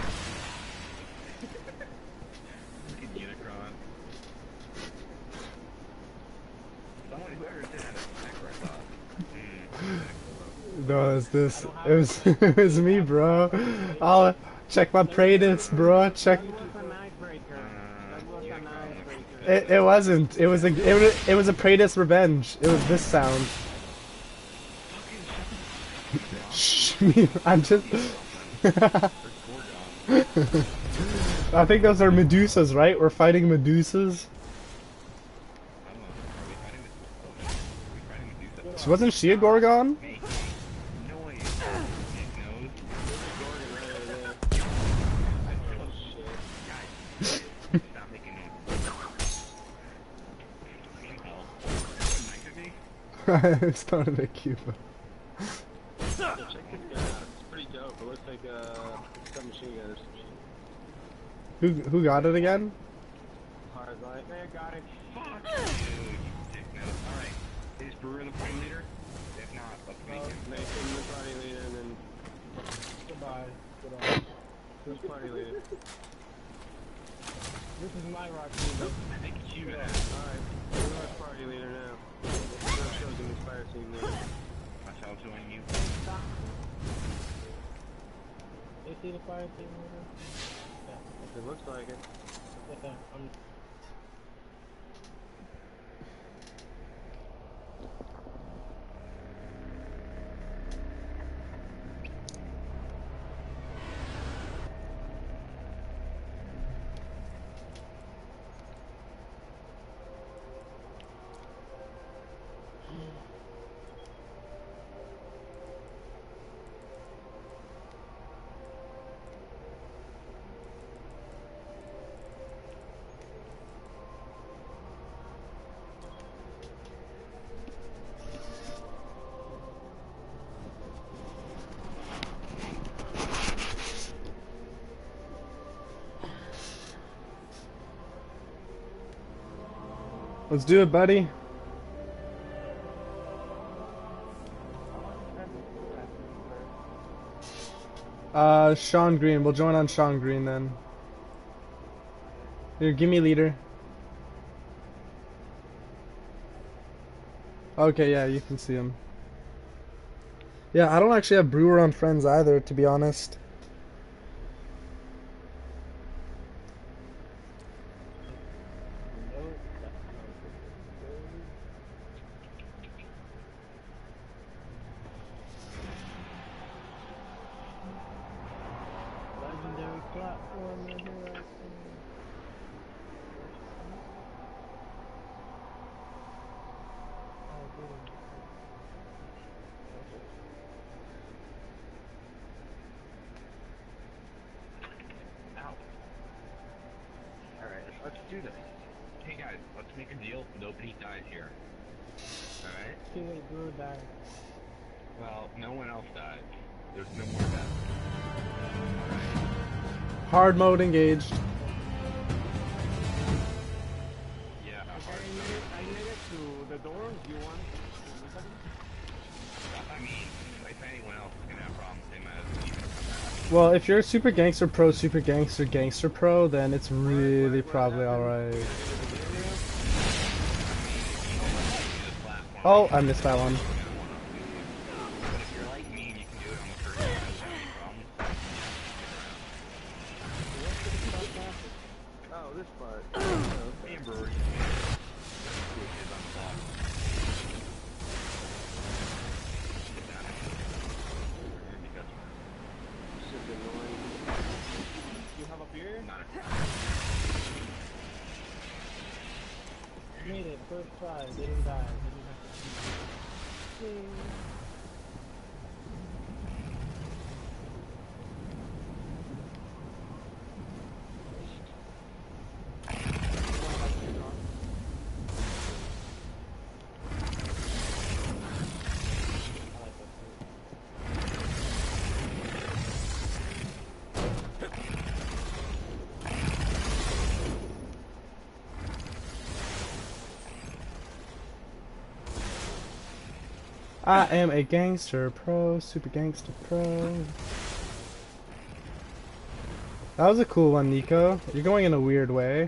Speaker 4: No, it's this. It was, *laughs* it was me, bro. I'll check my Praedyth's, bro. Check. It, it wasn't. It was a. It it was a Praedyth's revenge. It was this sound. Me. *laughs* I'm just. *laughs* I think those are Medusas, right? We're fighting Medusas.
Speaker 1: I don't
Speaker 4: she a Gorgon?
Speaker 2: this? Are we fighting submachine gun or.
Speaker 4: Who who got it again?
Speaker 2: Hard light. Man, got it.
Speaker 1: Fuck you, you dick nose. Alright. Is Brewer the party leader? If not, let's make him.
Speaker 2: Nathan, the party leader, and then
Speaker 3: Goodbye. Goodbye.
Speaker 2: who's party leader?
Speaker 3: This is my rock team.
Speaker 1: I think Cuba has.
Speaker 2: Alright, who's our party leader now? No chosen as fire team leader.
Speaker 1: Myself joining you.
Speaker 3: Is he the fire team leader?
Speaker 2: It looks like it.
Speaker 3: Yeah, I'm.
Speaker 4: Let's do it, buddy. Uh, Sean Green. We'll join on Sean Green then. Here, give me leader.
Speaker 1: Okay, yeah, you can see him. Yeah, I don't actually have Brewer on Friends either, to be honest. mode engaged.
Speaker 6: Yeah. Well,
Speaker 1: if you're Super Gangster Pro, Super Gangster Gangster Pro, then it's really probably alright. Oh, I missed that one. I am a gangster pro, super gangster pro. That was a cool one, Nico. You're going in a weird way.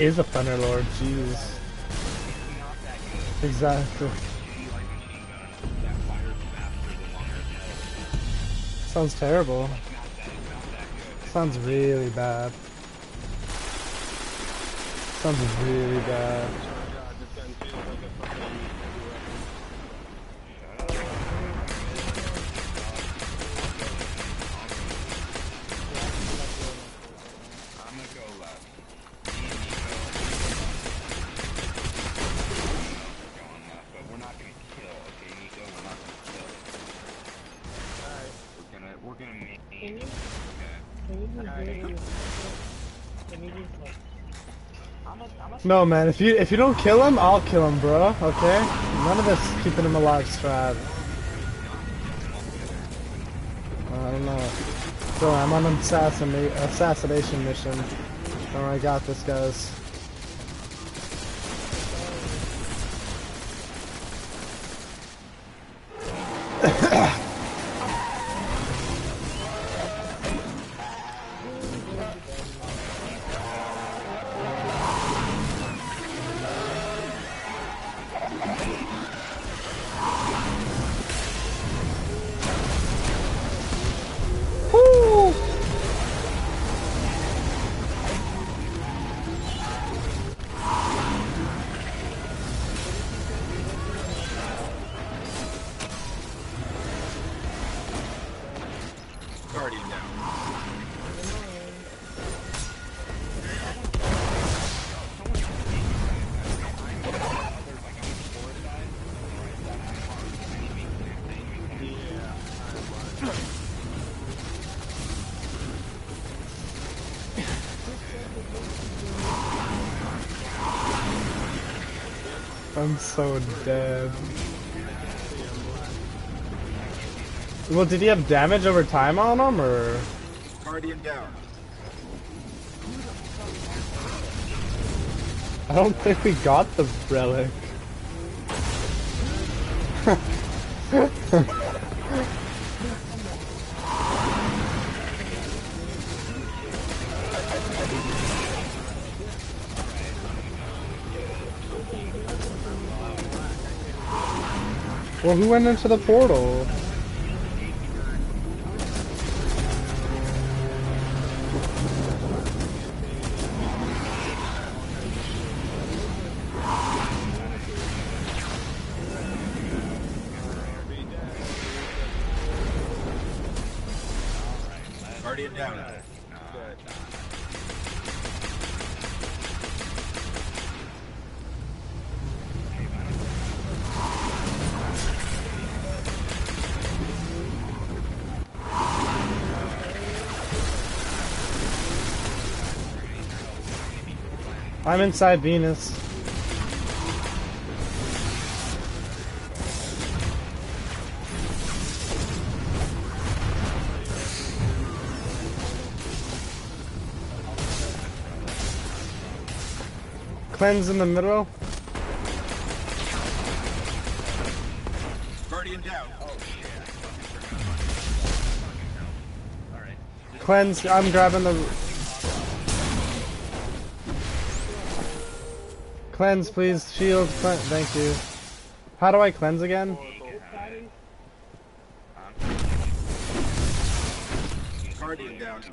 Speaker 1: is a Thunder Lord, jeez. Exactly. Sounds terrible. Sounds really bad. Sounds really bad. No, man. If you if you don't kill him, I'll kill him, bro. Okay? None of us keeping him alive, Strad. I don't know. So I'm on an assassin assassination mission. Oh, I got this, guys. I'm so dead. Well, did he have damage over time on him, or?
Speaker 4: Guardian down.
Speaker 1: I don't think we got the relic. *laughs* well, who went into the portal? I'm inside Venus. Cleanse in the middle.
Speaker 4: Guardian down.
Speaker 1: Oh, Cleanse. I'm grabbing the. Cleanse, please. Shield. Cle thank you. How do I cleanse again?
Speaker 4: Guardian down.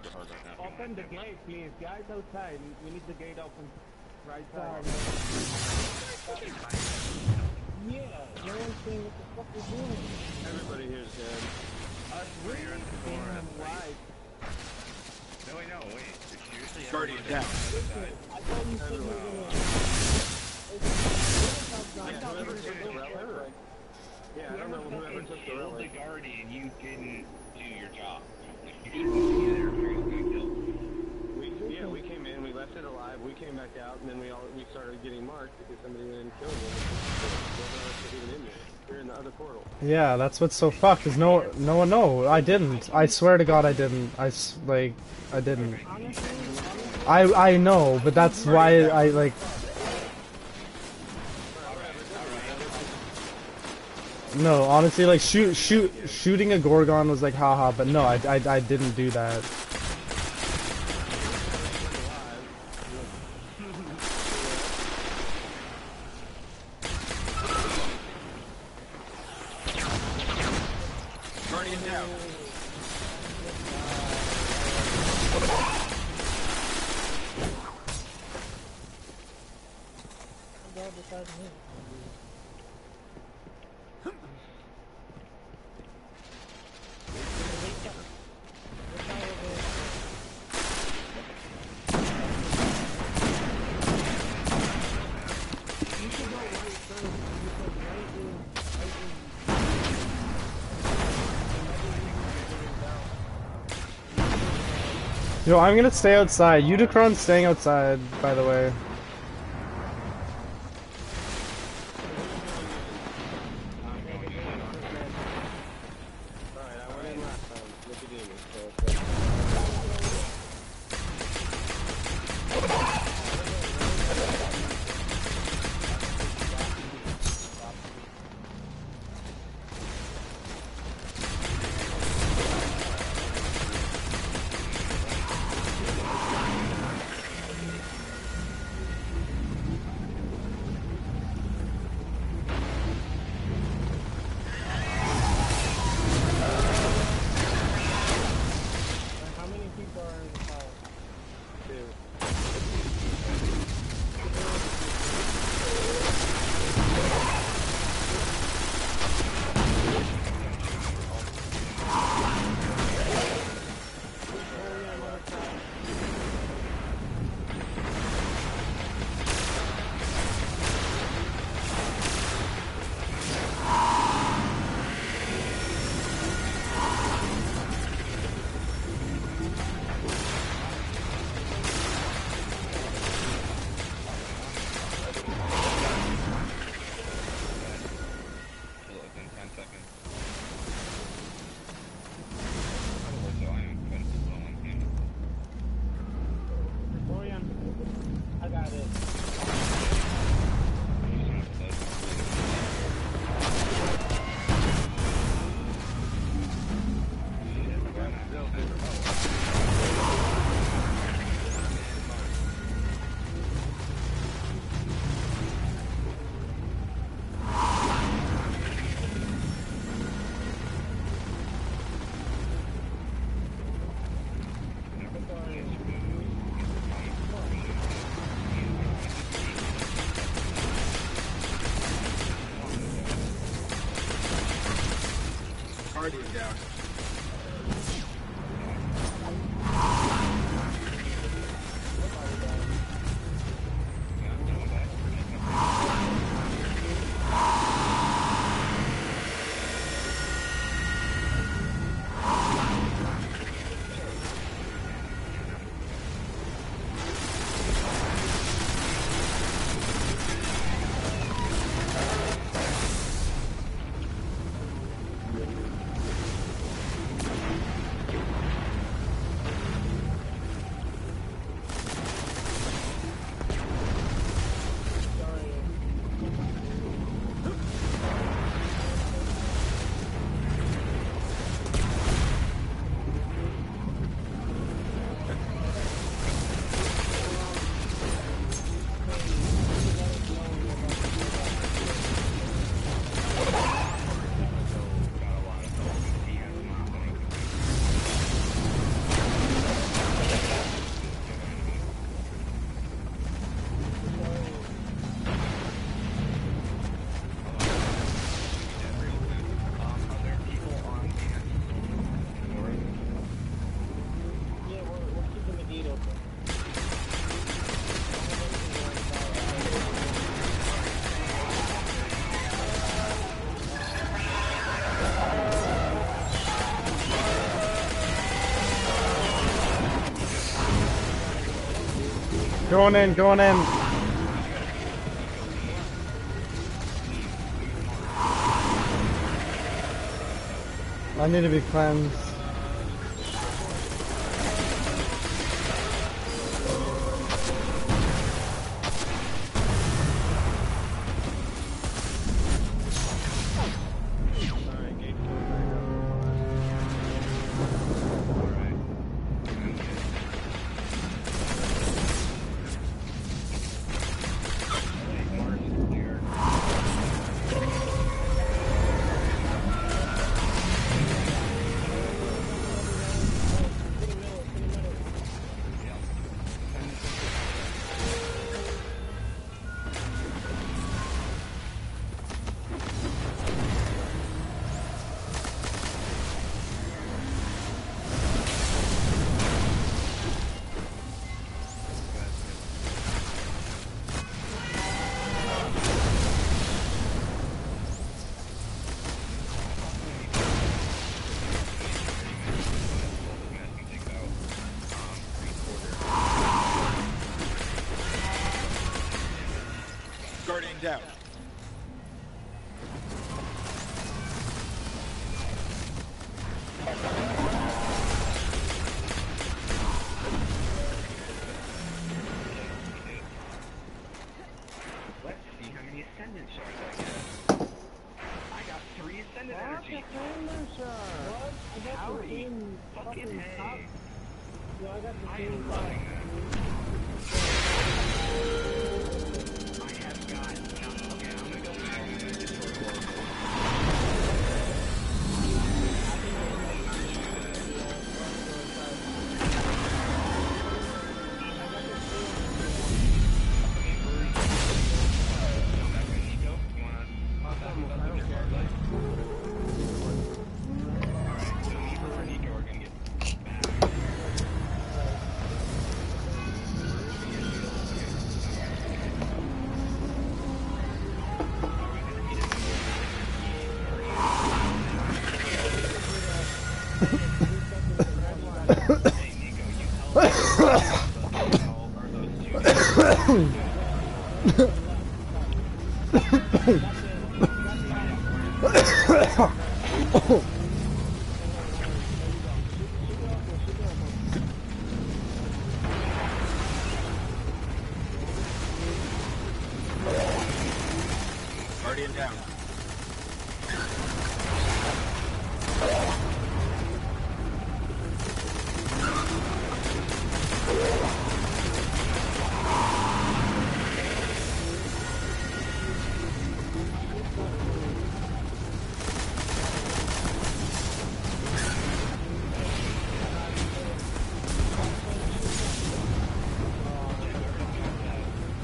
Speaker 3: Open the gate, please. Guys outside, we need the gate open. Right side. Yeah, no one's saying what the fuck we're doing.
Speaker 2: Everybody here's dead.
Speaker 6: Us three are at the door.
Speaker 3: Damn
Speaker 6: at the-
Speaker 3: right.
Speaker 6: No, wait, no, wait. It's usually
Speaker 4: Guardian
Speaker 6: everybody
Speaker 4: down.
Speaker 3: I thought you said we were gonna...
Speaker 2: Yeah, whoever took the relic. Yeah, I don't know whoever took the
Speaker 6: killed the
Speaker 2: relic.
Speaker 6: guardian, you didn't do your job. You're supposed to be there if you're gonna get killed.
Speaker 2: We, yeah, we came in, we left it alive, we came back out, and then we all we started getting marked because somebody went and killed one. Whether us was even in there. We're in the other portal.
Speaker 1: Yeah, that's what's so fucked. Is no, no one know. I didn't. I swear to God, I didn't. I like, I didn't. I I know, but that's why I like. No, honestly, like shoot, shoot, shooting a Gorgon was like haha, but no, I, I, I didn't do that. I'm gonna stay outside. Unicron's staying outside, by the way. Going in, going in. I need to be cleansed.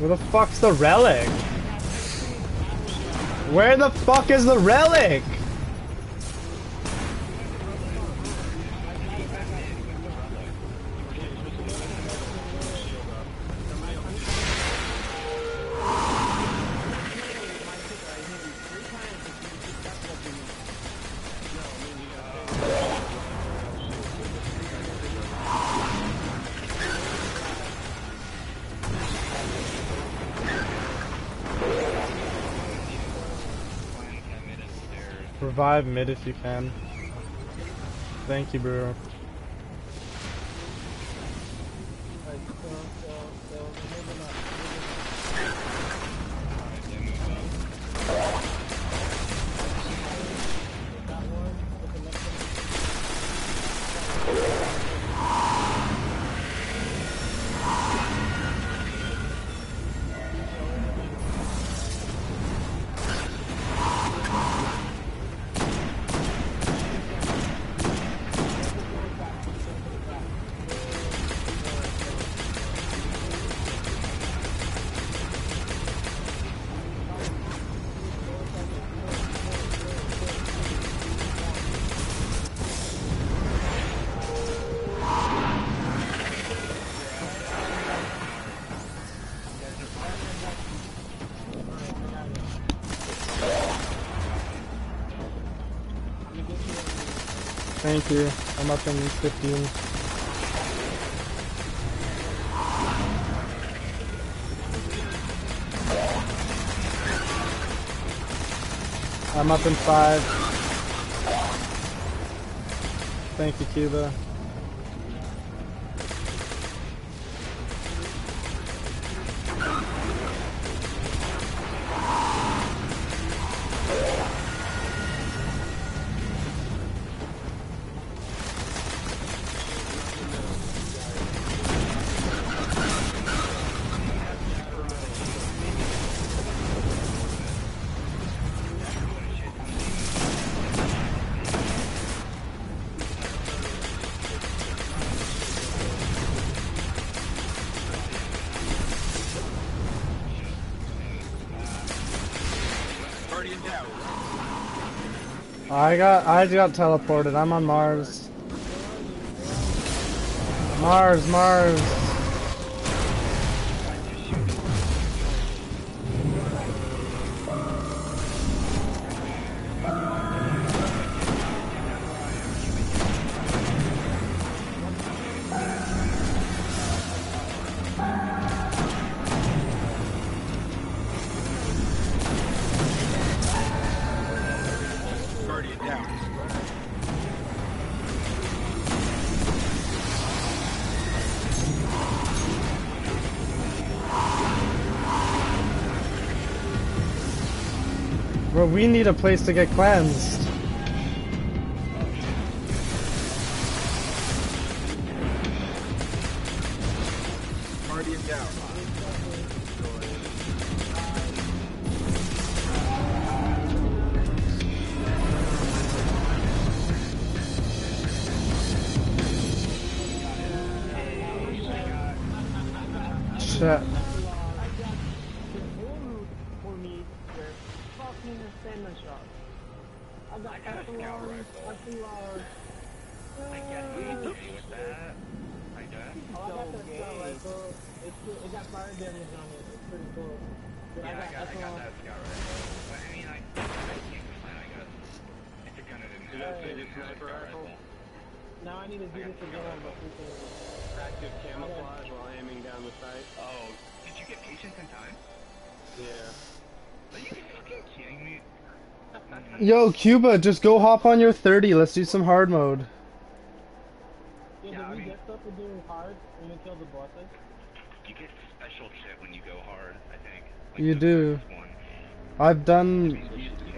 Speaker 1: Where the fuck's the relic? Where the fuck is the relic? Revive mid if you can. Thank you, bro. Thank you. I'm up in 15. I'm up in 5. Thank you, Cuba. I got I got teleported. I'm on Mars. Mars, Mars. We need a place to get cleansed. Yo, Cuba, just go hop on your 30. Let's do some hard mode.
Speaker 3: Yeah,
Speaker 4: Yeah, I mean-
Speaker 3: get stuff for doing hard when we kill the bosses?
Speaker 4: You get special shit when you go hard, I think.
Speaker 1: You do. I've done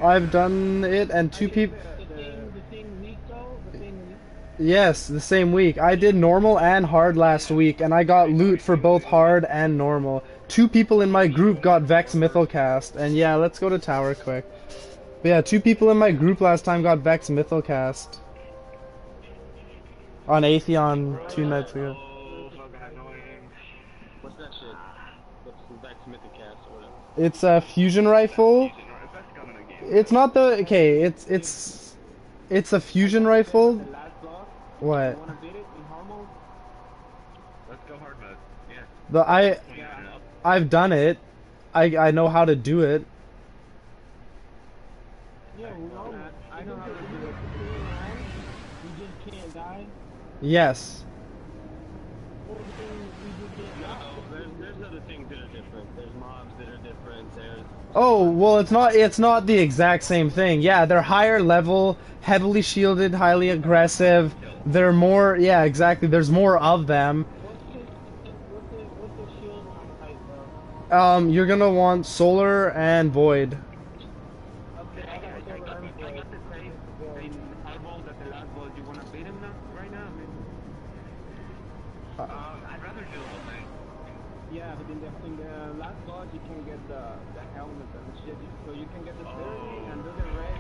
Speaker 1: I've done it and two people
Speaker 3: The same, the same week though. The same week.
Speaker 1: Yes, the same week. I did normal and hard last week and I got loot for both hard and normal. Two people in my group got Vex Mythoclast and yeah, let's go to tower quick. But yeah, two people in my group last time got Vex Mythoclast. On Atheon two nights ago.
Speaker 2: What's that shit? What's Vex Mythoclast or whatever?
Speaker 1: It's a fusion rifle. It's not the okay, it's it's it's a fusion rifle. What? The I. I've done it. I I know how to do it.
Speaker 3: Yeah, we know.
Speaker 2: I know how to do it.
Speaker 3: You just can't die.
Speaker 1: Yes.
Speaker 3: Or we just can't
Speaker 2: No, there's, there's other things that are different. There's mobs that are different. There's
Speaker 4: Oh, well, it's not it's not the exact same thing. Yeah, they're higher level, heavily shielded, highly aggressive. They're more yeah, exactly. There's more of them.
Speaker 3: What's the, what's the, what's the shield type, bro?
Speaker 4: Um, you're gonna want solar and void.
Speaker 3: Okay, I got
Speaker 1: I,
Speaker 3: silver
Speaker 1: got,
Speaker 3: and
Speaker 1: I got the same, same fireball that the last ball. Do you want to beat him now? Right now? I mean, um, I'd rather do the whole thing.
Speaker 6: Yeah, but in the in the last god you can get the the helmet and shit. So you can get the 30 and do the red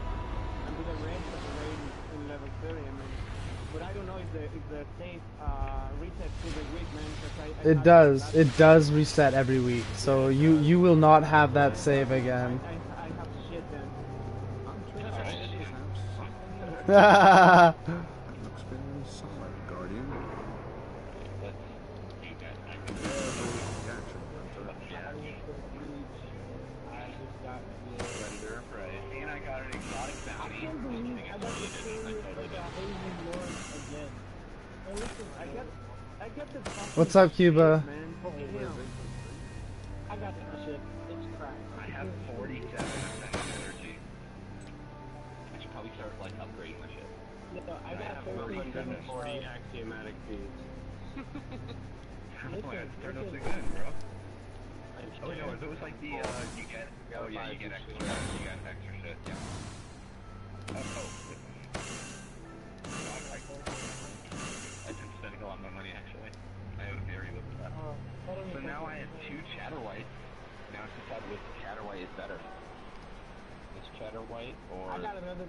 Speaker 6: and do the red of the raid in level 30. I mean, but I don't know if the if the save uh reset to the week, man. 'cause I, I
Speaker 4: It does. It does reset every week. So you you will not have that save again. *laughs* *laughs*
Speaker 6: I, I, I have shit then.
Speaker 7: I'm trying to
Speaker 1: Alright.
Speaker 7: shit house.
Speaker 4: yeah,
Speaker 7: That looks very solid, Guardian.
Speaker 1: Let's do that. I can
Speaker 7: Gotcha, Hunter.
Speaker 1: Yeah.
Speaker 6: I just got
Speaker 1: Predator, right. And I got an exotic
Speaker 3: I
Speaker 1: bounty.
Speaker 3: can't believe I got the
Speaker 1: I
Speaker 3: spirit
Speaker 1: totally
Speaker 3: of
Speaker 1: did.
Speaker 3: the Asian Lord again. Hey, listen,
Speaker 6: I got I got the fucking
Speaker 4: What's up, Cuba?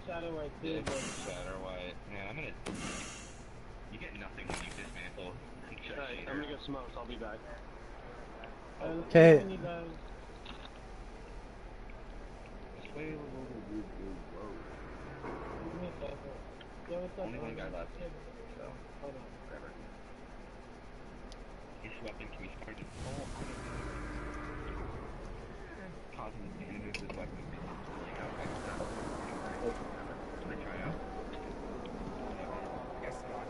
Speaker 3: Shadow right
Speaker 1: this
Speaker 3: too, but
Speaker 1: chatter white. Man, I'm gonna. You get nothing when you dismantle. *laughs*
Speaker 6: Alright, I'm gonna get smokes. I'll be back.
Speaker 4: Okay.
Speaker 3: listen, you guys, give me a second. Yo, what's up?
Speaker 1: Only one guy left.
Speaker 3: Yeah,
Speaker 1: So,
Speaker 3: Hold on.
Speaker 1: whatever. His weapon can be charged full. Causing the damage of his weapon to be like out extra. Can I try out? Guess not.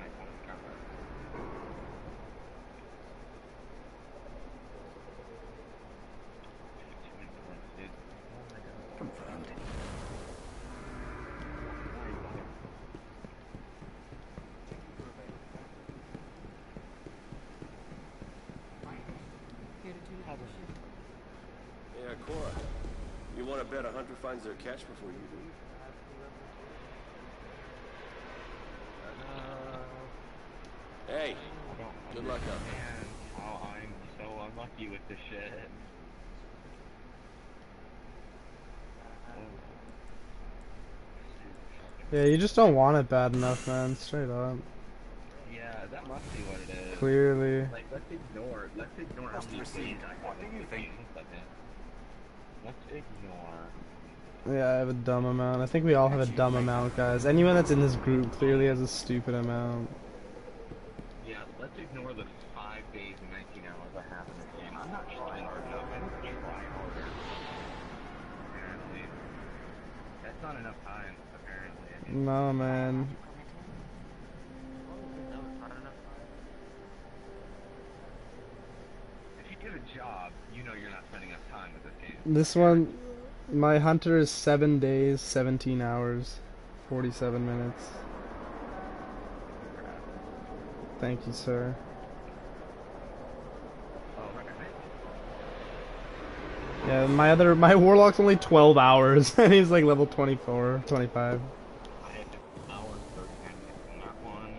Speaker 1: Nice one, got that. Too many points, dude. Oh my god.
Speaker 7: Confirmed.
Speaker 5: Yeah, Cora. You want to bet a hunter finds their catch before you do?
Speaker 1: Uh, hey,
Speaker 5: Good luck out
Speaker 1: understand how I'm so unlucky with this shit.
Speaker 4: Yeah, you just don't want it bad enough, man. Straight up.
Speaker 1: Yeah, that must be what it is.
Speaker 4: Clearly.
Speaker 1: Like, let's ignore, let's ignore how many days I want to think. Let's ignore.
Speaker 4: Yeah, I have a dumb amount. I think we all have a dumb amount, guys. Anyone that's in this group clearly has a stupid amount.
Speaker 1: Yeah, let's ignore the five days and 19 hours I have in this game. I'm not trying hard enough. I need to try harder. Apparently. That's not enough time, apparently.
Speaker 4: No, man.
Speaker 1: if you get a job, you know you're not spending enough time with this
Speaker 4: one, my hunter is 7 days, 17 hours, 47 minutes. Thank you, sir. Yeah, my other, my *laughs* warlock's only 12 hours, *laughs* and he's like level 24, 25.
Speaker 1: I had hours, 30 minutes on that one.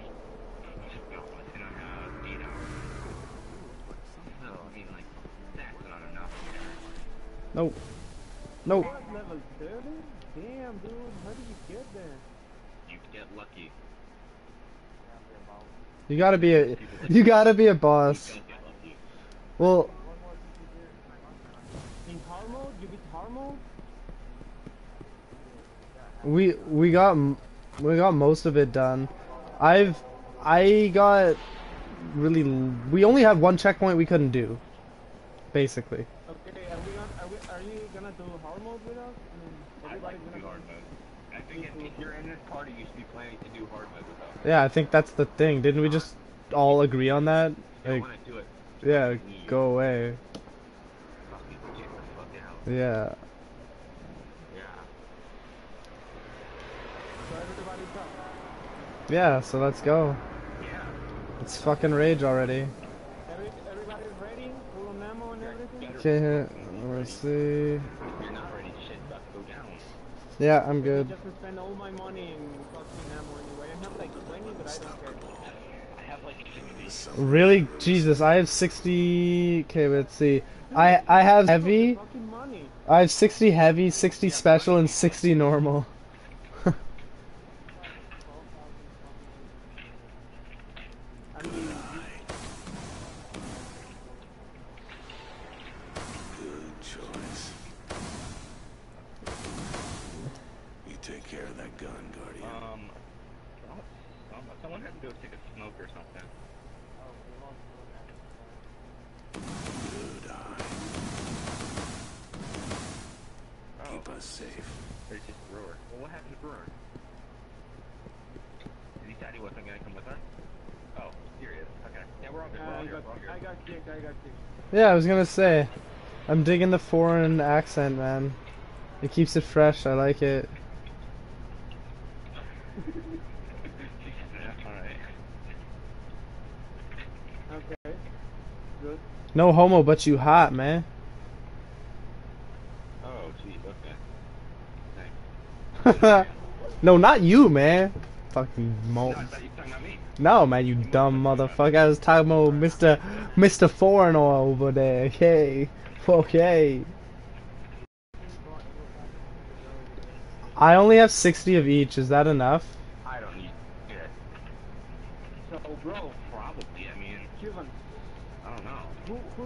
Speaker 1: No, I think I have 8 hours. Still, I mean, like, that's not enough.
Speaker 4: Nope. Nope.
Speaker 6: Level 30? Damn, dude. How did you get there?
Speaker 1: You get lucky.
Speaker 4: You gotta be a, you gotta be a boss.
Speaker 1: don't get lucky.
Speaker 4: Well,
Speaker 6: In hard mode? You beat hard mode?
Speaker 4: we we got we got most of it done. I've I got really we only have one checkpoint we couldn't do. Basically.
Speaker 6: Okay, are we on, are we, are you gonna do hard mode with us? I mean,
Speaker 1: I like
Speaker 6: everybody's
Speaker 1: to
Speaker 6: gonna
Speaker 1: do hard mode. I think if, if you're in this party, you should be planning to do hard mode with us.
Speaker 4: Yeah, I think that's the thing. Didn't we just all agree on that? Like,
Speaker 1: want to do it.
Speaker 4: yeah, go away. Yeah.
Speaker 1: Yeah.
Speaker 2: So everybody's up.
Speaker 4: Yeah, so let's go.
Speaker 1: Yeah.
Speaker 4: It's fucking rage already.
Speaker 2: Every, everybody's ready? Full on ammo and everything?
Speaker 4: Okay, let's see.
Speaker 1: If you're not ready, shit, about to go down.
Speaker 4: Yeah, I'm good.
Speaker 2: Just spend all my money in fucking ammo anyway. I have like 20, but I don't care.
Speaker 1: I have like 60.
Speaker 4: Really? Jesus, I have 60. Okay, let's see. I I have heavy. I have 60 heavy, 60 special, and 60 normal.
Speaker 1: Yeah,
Speaker 2: I
Speaker 4: was gonna say. I'm digging the foreign accent, man. It keeps it fresh. I like it. *laughs*
Speaker 1: Yeah, alright.
Speaker 2: Okay. Good.
Speaker 4: No homo, but you hot, man.
Speaker 1: Oh, geez, okay. *laughs*
Speaker 4: No, not you, man. Fucking mo.
Speaker 1: No,
Speaker 4: No, man, you dumb motherfucker. I was talking about Mr. Mr. Foreigner over there. Okay. Okay. I only have 60 of each. Is that enough?
Speaker 1: I don't need shit.
Speaker 2: So, bro,
Speaker 1: Probably, I mean,
Speaker 2: Cuban,
Speaker 1: I don't know.
Speaker 2: who, who,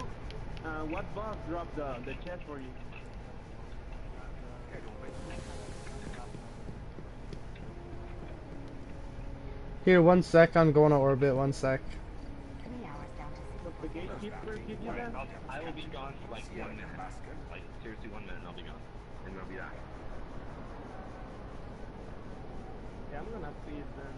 Speaker 2: uh, what boss dropped the, the chest for you?
Speaker 4: Here, one sec. I'm going to orbit. One sec.
Speaker 2: So the gatekeeper give you that?
Speaker 1: I'll, be gone for like one minute. Like, seriously, one minute and I'll be gone. And I'll be back.
Speaker 2: Yeah, I'm gonna see it then.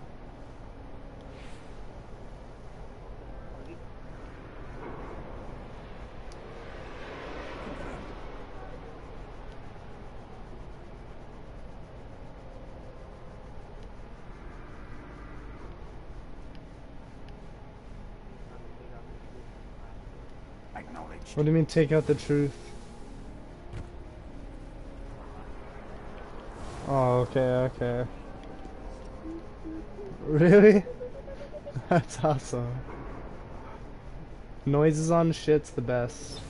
Speaker 4: What do you mean take out the truth? Oh, okay, okay. Really? *laughs* That's awesome. Noises on shit's the best.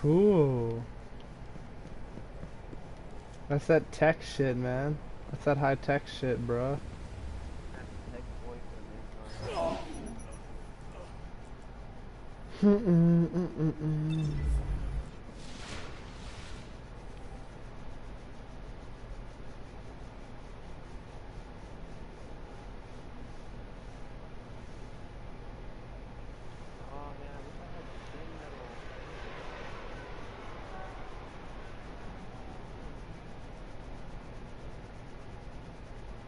Speaker 4: Cool. That's that tech shit, man. That's that high tech shit, bro.
Speaker 2: Oh man, I wish I had spinmetal.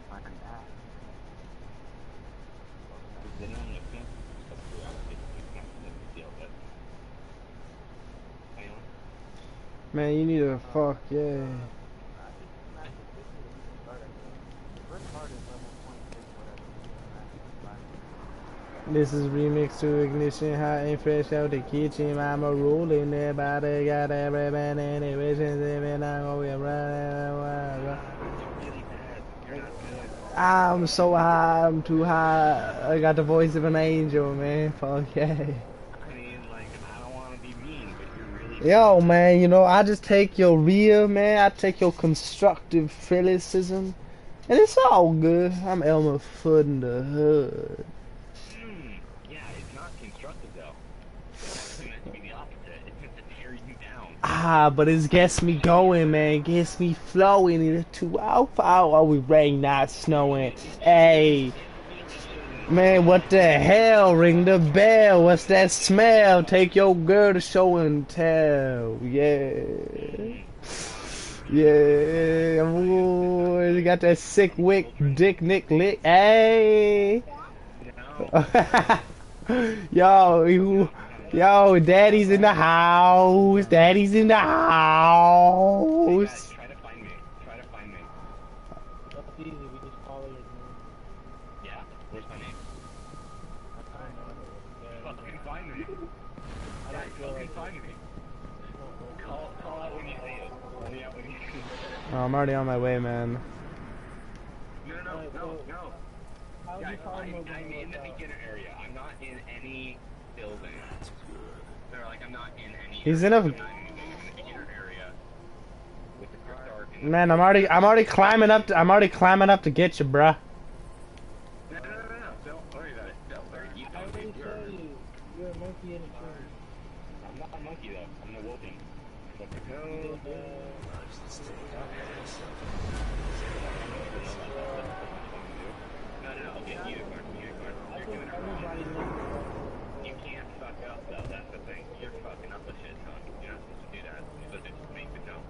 Speaker 2: Find that.
Speaker 1: Is anyone in the camp? That's true. I don't think it's not a big deal, but. Anyone?
Speaker 4: Man, you need to fuck, yeah.
Speaker 2: I think Master System you can start at the first part is level 26 whatever. yeah.
Speaker 4: This is remix to ignition, hot and fresh out the kitchen. I'm a rolling everybody got every man in it. Visions even I'm
Speaker 1: not good.
Speaker 4: I'm so high, I'm too high. I got the voice of an angel, man. Fuck yeah.
Speaker 1: I mean, like, I don't want to be mean, but you're really.
Speaker 4: Yo, man, you know, I just take your real, man. I take your constructive criticism. And it's all good. I'm Elmer Fudd in the hood.
Speaker 1: Hmm. Yeah, it's not constructive though. It's meant to be the opposite. It's meant to tear you down.
Speaker 4: Ah, but it gets me going, man. It Gets me flowing into how far are we rain, not snowing. Hey, Man, what the hell? Ring the bell. What's that smell? Take your girl to show and tell. Yeah. Yeah. Boy, you got that sick wick, dick nick lick. Hey. *laughs* yo, you, yo, daddy's in the house. Daddy's in the house. Oh, I'm already on my way, man.
Speaker 1: No, no, no, no.
Speaker 3: How follow
Speaker 1: I'm, I'm in the beginner area. I'm not in any building. They're like, I'm not in any.
Speaker 4: He's
Speaker 1: area.
Speaker 4: in a- Man, I'm already, I'm already climbing up. To, I'm already climbing up to get you, bruh.
Speaker 1: No, no, no, no, no. Don't worry about it. Don't worry. You
Speaker 3: I
Speaker 1: don't
Speaker 3: already
Speaker 1: think you're.
Speaker 3: told you, you're a monkey in a tree.
Speaker 1: I'm not a monkey though. I'm the wolfing. But the
Speaker 3: You
Speaker 1: go.
Speaker 3: did, uh,
Speaker 1: No, no, no. Okay, Unicron, Unicron.
Speaker 3: I
Speaker 1: You're
Speaker 3: think
Speaker 1: doing it wrong.
Speaker 3: everybody knows.
Speaker 1: You can't fuck up though. That's the thing. You're fucking up a shit ton. You're not supposed to do that. You're supposed to just make the jump.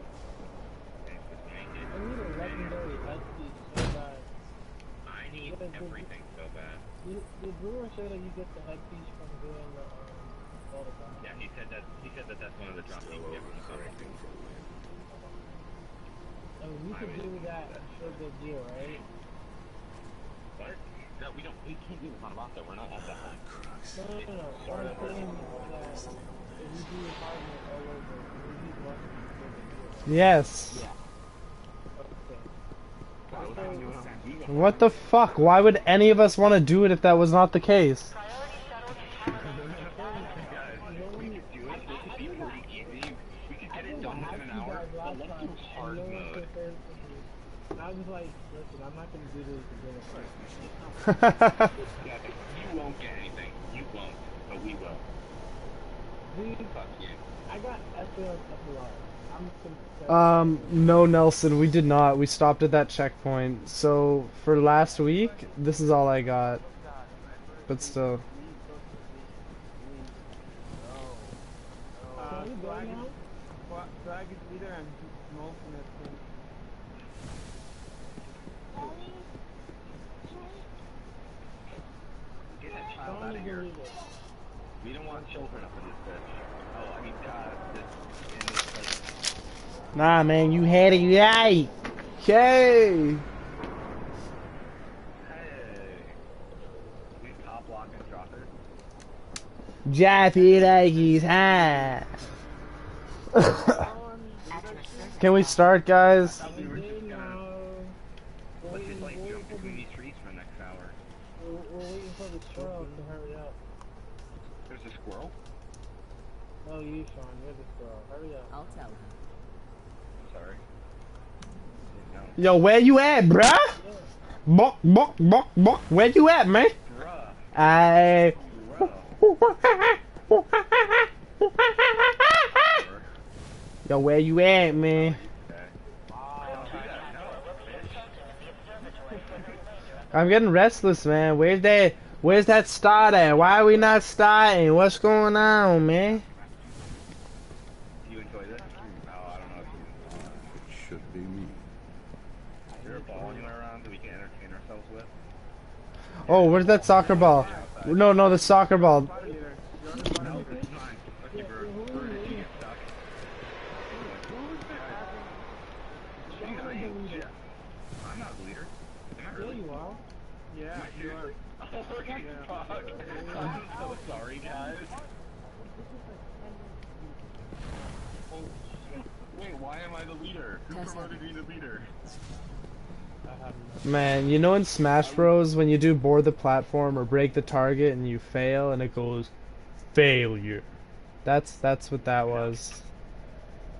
Speaker 1: You're supposed to make it.
Speaker 3: I need a legendary headpiece so bad.
Speaker 1: I need everything so bad.
Speaker 3: Did, did Brewer say that you get the headpiece from doing the, um, all the time?
Speaker 1: Yeah, he said that. He said that that's one of the drops you can get from the summer.
Speaker 3: I mean, you could do that and show good deal, right?
Speaker 1: What? No, we don't. We can't do the Hanamata. We're not at that high.
Speaker 3: No, no, no, no. What I'm saying is that if you do hard mode all over, you use one to show good deal.
Speaker 4: Yes. What the fuck? Why would any of us want to do it if that was not the case? *laughs* *laughs*
Speaker 1: Guys, if we could do it, it could be pretty easy. We could get it done within an hour. But let's do hard
Speaker 3: no one
Speaker 1: mode.
Speaker 3: prepared for me. And I was like, listen, I'm not gonna do this again.
Speaker 1: Yeah, but you won't get anything. You won't, but we will.
Speaker 3: Dude,
Speaker 1: Fuck you.
Speaker 3: I got FL FLR. I'm concerned.
Speaker 4: Um, no, Nelson, we did not. We stopped at that checkpoint. So for last week, this is all I got. But still,
Speaker 2: Uh,
Speaker 3: Can we go
Speaker 2: Swag,
Speaker 3: now?
Speaker 2: Swa- Swag is leader and smoking it. too.
Speaker 1: Get that child
Speaker 3: Don't
Speaker 1: out of
Speaker 3: even
Speaker 1: here.
Speaker 3: believe it.
Speaker 1: We don't want children up in this bitch. Oh, I mean, God, this, in this place.
Speaker 4: Nah, man, you had it right. Okay.
Speaker 1: Hey. We top lock and drop it.
Speaker 4: Drop it like he's high. Can we start, guys?
Speaker 1: We were
Speaker 3: We
Speaker 1: just
Speaker 3: did
Speaker 1: gonna,
Speaker 3: now. We're
Speaker 1: let's
Speaker 3: waiting,
Speaker 1: just like
Speaker 3: we're
Speaker 1: jump
Speaker 3: waiting for
Speaker 1: between
Speaker 3: the,
Speaker 1: these trees for the next hour.
Speaker 3: we're, we're waiting for the squirrel to hurry up.
Speaker 1: There's a squirrel?
Speaker 3: No, you, Sean. You're the squirrel. Hurry up.
Speaker 8: I'll tell him.
Speaker 1: I'm sorry. Didn't know.
Speaker 4: Yo, where you at, bruh? Buck, buck, buck, buck. Where you at, man? I.
Speaker 1: Bruh.
Speaker 4: Yo, where you at, man?
Speaker 1: Okay. Don't do that. No, bitch.
Speaker 4: I'm getting restless, man. Where's that? Where's that start at? Why are we not starting? What's going on, man?
Speaker 1: You enjoy this? Oh, I don't know if you.
Speaker 5: It should be me.
Speaker 1: Is there a ball anywhere around that we can entertain ourselves with?
Speaker 4: Oh, where's that soccer ball? No, no, the soccer ball.
Speaker 2: Party leader. You're the party
Speaker 1: No,
Speaker 2: leader.
Speaker 1: this is mine. Lucky bird. Bird, if you get stuck. Jeez, I am- not the leader. Am really?
Speaker 3: you.
Speaker 2: Yeah, you are.
Speaker 1: Oh, fuck. I'm so sorry, guys. Oh, shit. Wait, why am I the leader? Who promoted me to leader?
Speaker 3: I have no.
Speaker 4: Man, you know in Smash Bros when you do board the platform or break the target and you fail and it goes failure. That's that's what that was.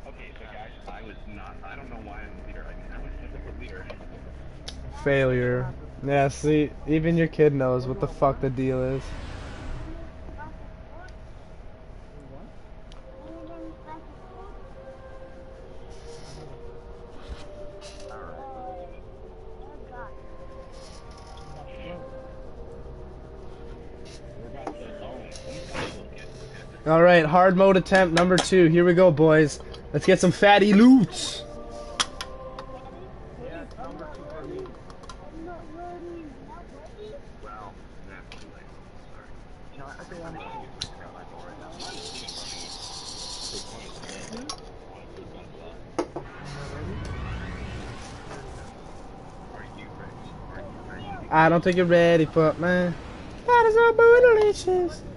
Speaker 1: Okay, so guys, I was not. I don't know why I'm the leader. I mean, I was leader.
Speaker 4: Failure. Yeah, see, even your kid knows what the fuck the deal is.
Speaker 1: All right, hard mode attempt number two. Here we go, boys. Let's get some fatty loot.
Speaker 3: I
Speaker 1: don't think you're ready for it, man. That is our bootylicious.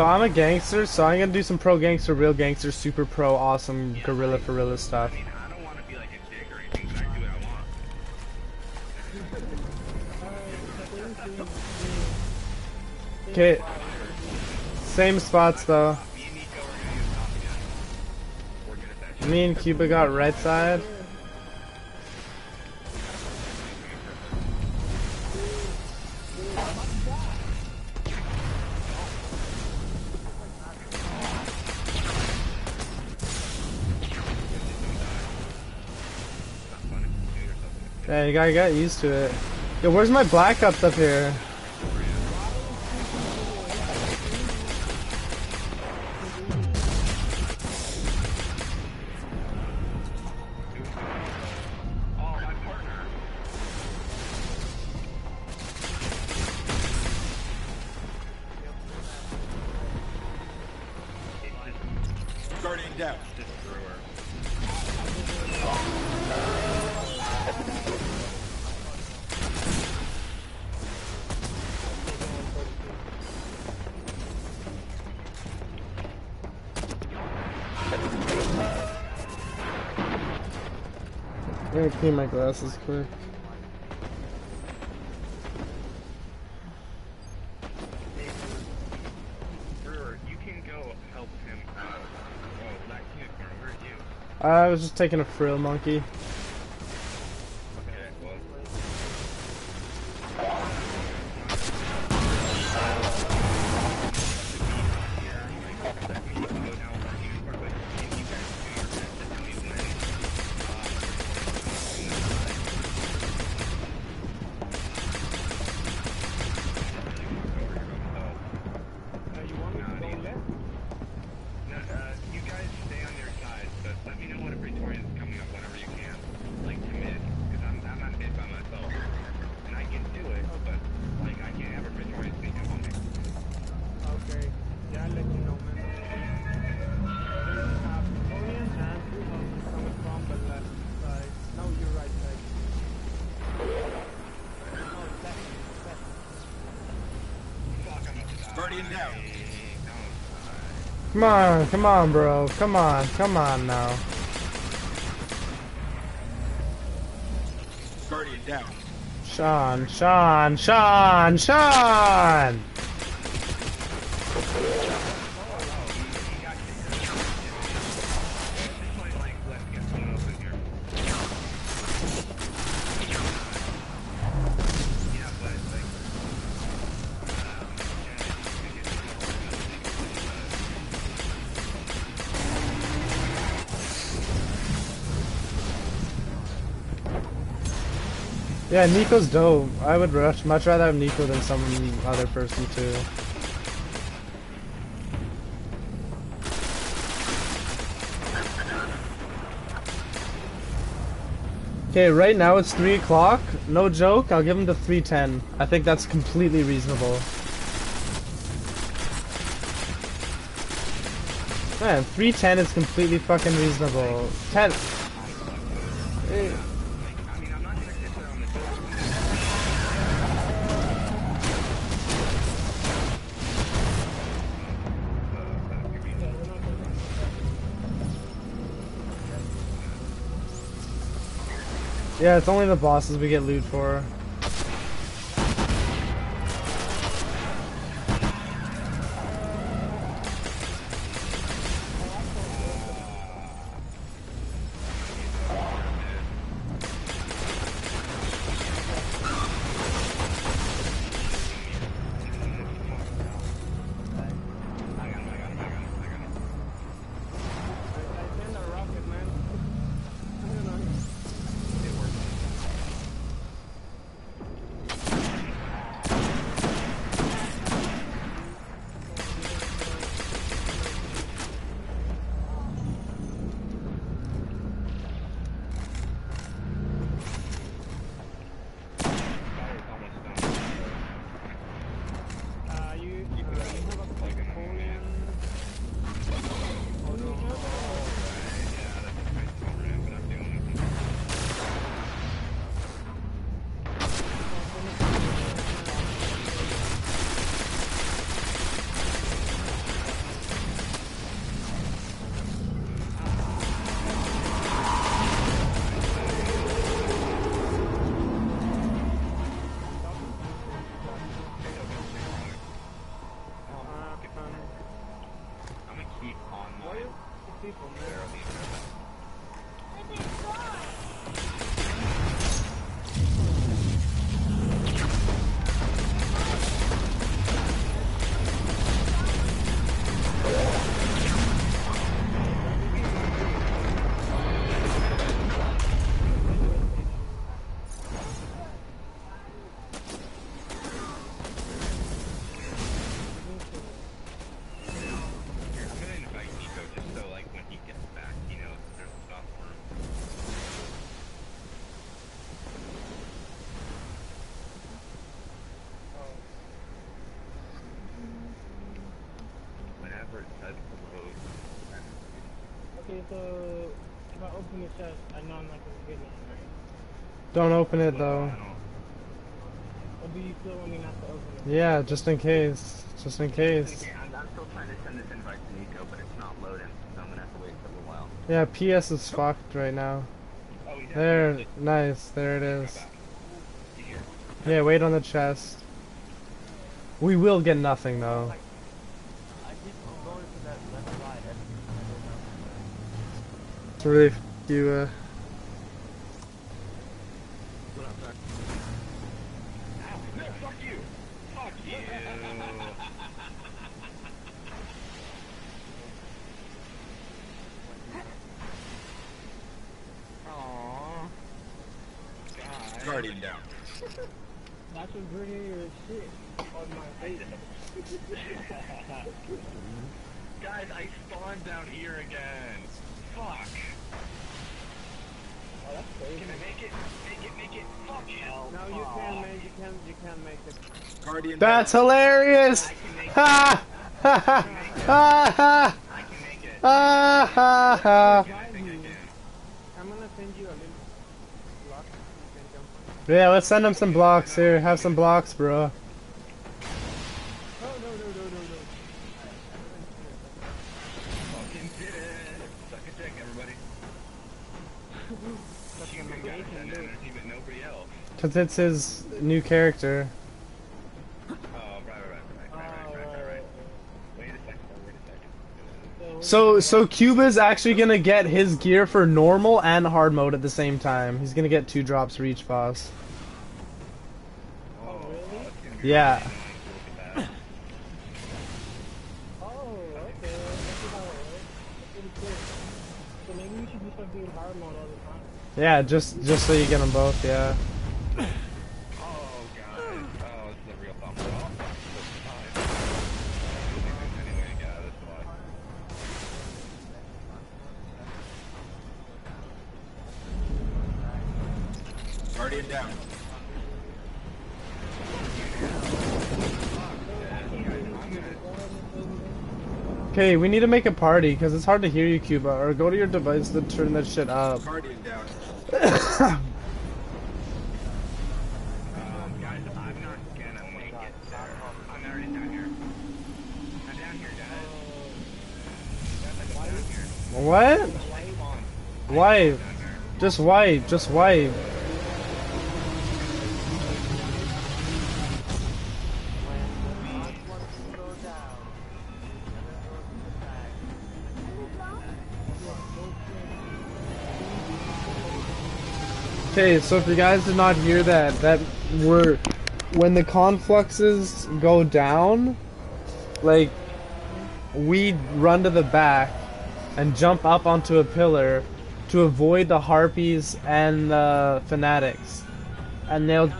Speaker 1: Yo, I'm a gangster, so I'm gonna do some pro gangster, real gangster, super pro, awesome gorilla for gorilla stuff.
Speaker 3: I mean, I don't want to be like a dick or anything, but I do what I want.
Speaker 1: Okay. Same spots though.
Speaker 3: Me and
Speaker 1: Cuba got right side. Yeah, you gotta get used to it. Yo, where's my black ups up here?
Speaker 3: Black Unicorn, where's you?
Speaker 1: I was just taking a frill monkey. Come on, come on, bro. Come on, come on now.
Speaker 4: Guardian down.
Speaker 1: Sean, Sean, Sean, Sean! Yeah, Nico's dope. I would rush, much rather have Nico than some other person too. Okay, right now it's 3 o'clock. No joke, I'll give him the 310. I think that's completely reasonable. Man, 310 is completely fucking reasonable. 10. Yeah, it's only the bosses we get loot for.
Speaker 3: Okay, so if I open the chest, I know I'm not gonna get nothing, right?
Speaker 1: Don't open it though.
Speaker 3: Or do you still want me not to open it?
Speaker 1: Yeah, just in case. Just in case.
Speaker 5: Okay, I'm, I'm still trying to send this invite to Nico, but it's not loading, so I'm gonna have to wait for a little while.
Speaker 1: Yeah, PS is fucked right now.
Speaker 5: Oh, he's
Speaker 1: There, nice. There it is. Yeah, wait on the chest. We will get nothing though.
Speaker 5: それで復
Speaker 6: 旧は
Speaker 3: That's
Speaker 1: hilarious! Ha! Ha ha! Ha ha! Ha ha! Yeah, let's send him some blocks here. Have some blocks, bro. Because it's his new character. So so Cuba's actually gonna get his gear for normal and hard mode at the same time. He's gonna get two drops for each boss.
Speaker 5: Oh.
Speaker 1: Yeah. yeah, just just so you get them both, yeah. Okay, we need to make a party because it's hard to hear you, Cuba. Or go to your device to turn that shit up.
Speaker 6: Guardian down. *coughs*
Speaker 5: Um, guys, I'm not gonna make it there. I'm already down here. I'm down here, guys. Guys, I'm down here.
Speaker 1: What? Just wipe. Just wipe.
Speaker 4: Okay, so if you guys did not hear that, that were when the confluxes go down, like we run to the back and jump up onto a pillar to avoid the harpies and the fanatics, and they'll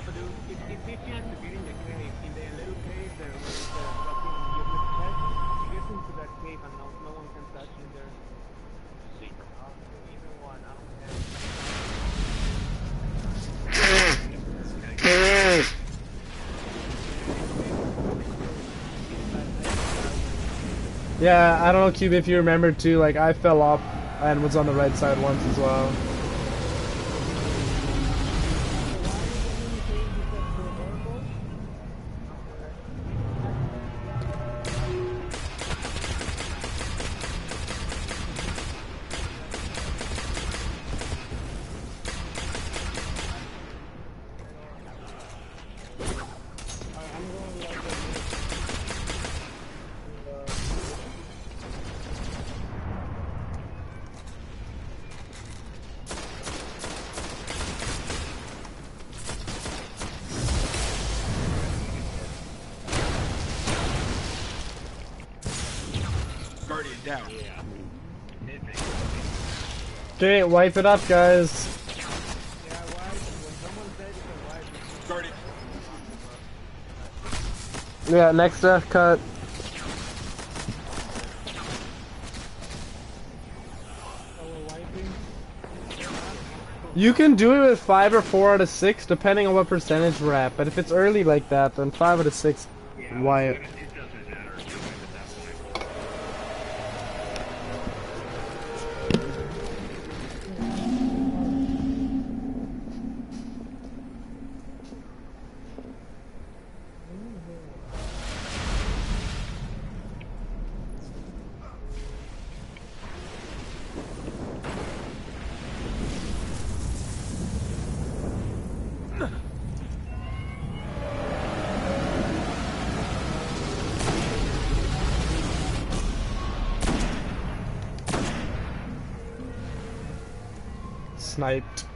Speaker 2: Yeah,
Speaker 8: I don't
Speaker 4: know, Cube, if you remember too, like I fell off and was on the right side once as well. Okay, wipe it up, guys.
Speaker 2: Yeah, why? When someone's dead, you can wipe it.
Speaker 5: Guardian.
Speaker 4: Yeah, next death cut.
Speaker 2: So we're wiping.
Speaker 4: You can do it with five or four out of six, depending on what percentage we're at. But if it's early like that, then five out of six, wipe.
Speaker 1: It
Speaker 4: Sniped.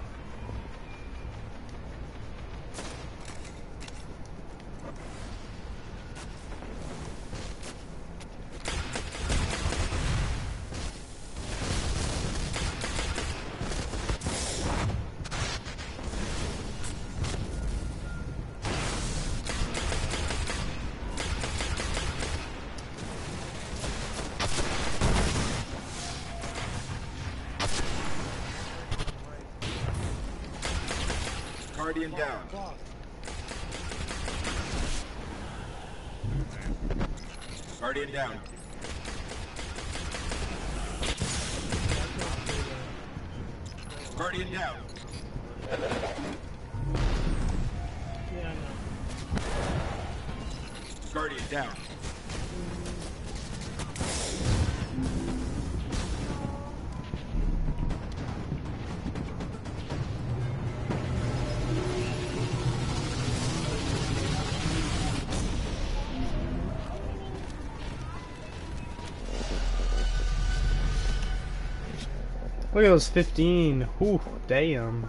Speaker 4: Look at those 15. Whew, damn.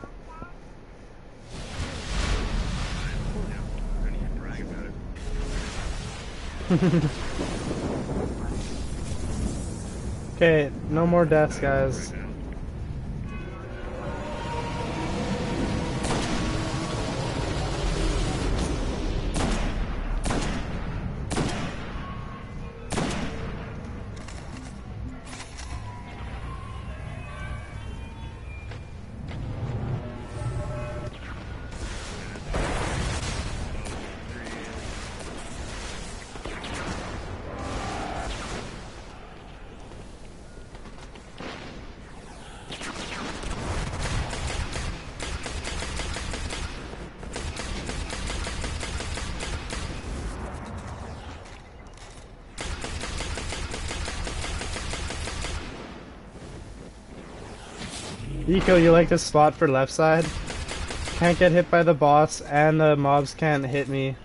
Speaker 4: *laughs* Okay, no more deaths, guys. Eco, you like this spot for left side? Can't get hit by the boss, and the mobs can't hit me.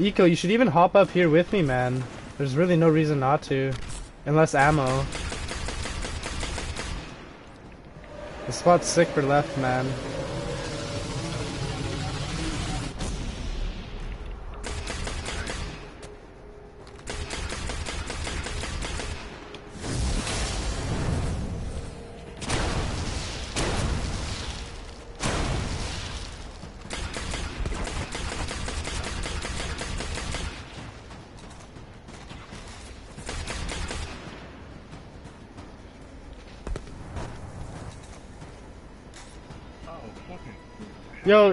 Speaker 4: Eco, you should even hop up here with me, man. There's really no reason not to. Unless ammo. The spot's sick for left, man.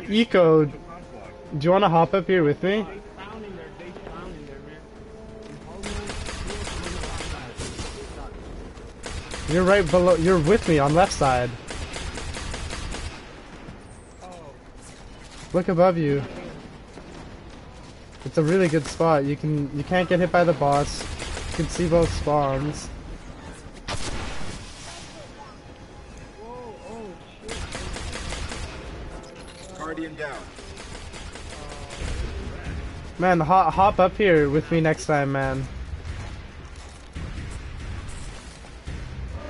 Speaker 4: Eco, do you want to hop up here with me?
Speaker 2: You're
Speaker 4: right below. You're with me on left side. Look above you. It's a really good spot. You can you can't get hit by the boss. You can see both spawns. Man, hop, hop up here with me next time, man.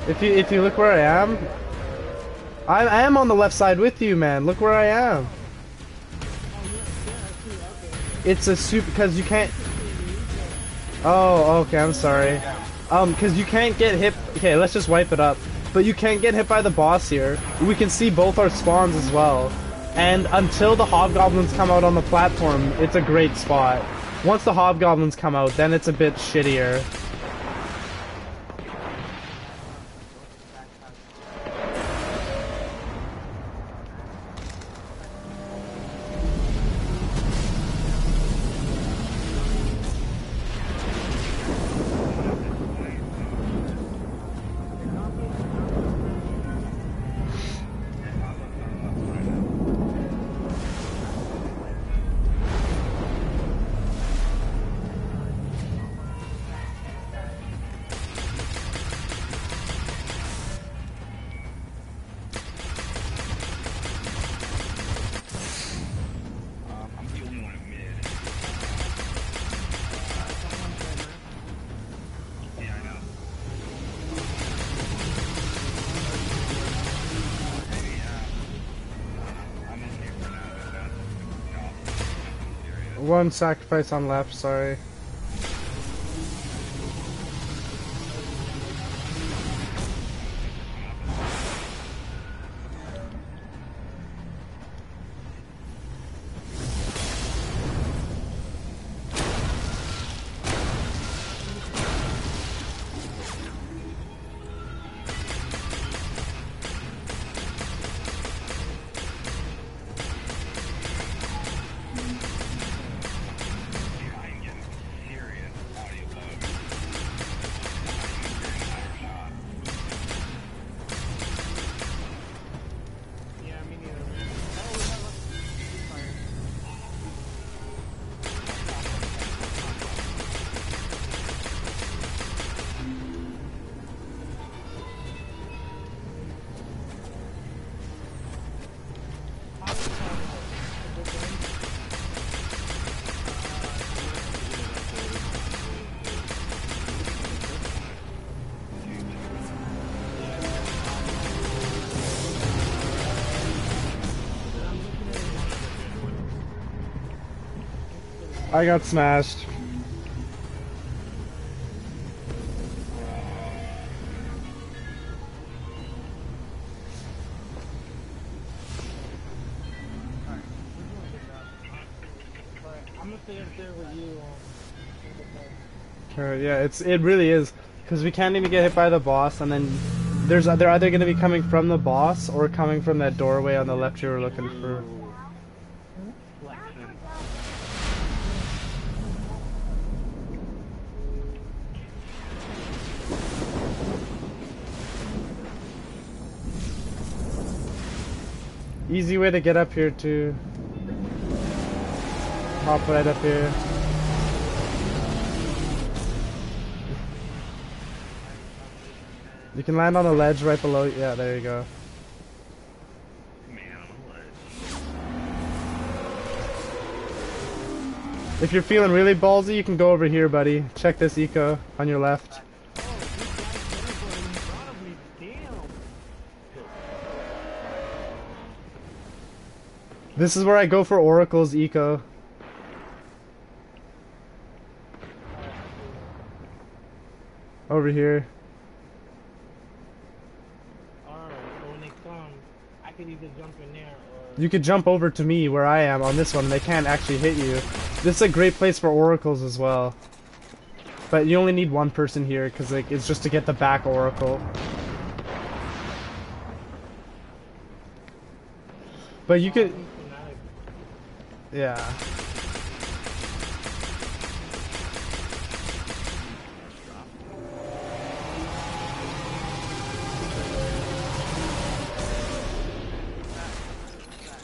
Speaker 4: If you if you look where I am, I, I am on the left side with you, man. Look where I am. It's a super because you can't. Oh, okay. I'm sorry. Um, because you can't get hit. Okay, let's just wipe it up. But you can't get hit by the boss here. We can see both our spawns as well. And until the hobgoblins come out on the platform, it's a great spot. Once the hobgoblins come out, then it's a bit shittier.
Speaker 1: One
Speaker 4: sacrifice on left, sorry. I got smashed. Yeah, it's it really is because we can't even get hit by the boss, and then there's they're either going to be coming from the boss or coming from that doorway on the left you were looking for. Easy way to get up here too. Hop right up here. You can land on a ledge right below. Yeah, there you go. If you're feeling really ballsy, you can go over here, buddy. Check this eco on your left.
Speaker 2: This
Speaker 4: is where I go for oracles, Eco. Over here.
Speaker 3: Alright, so when they come, I can either jump in there or.
Speaker 4: You could jump over to me where I am on this one. They can't actually hit you. This is a great place for oracles as well. But you only need one person here because like, it's just to get the back oracle. But you could, yeah.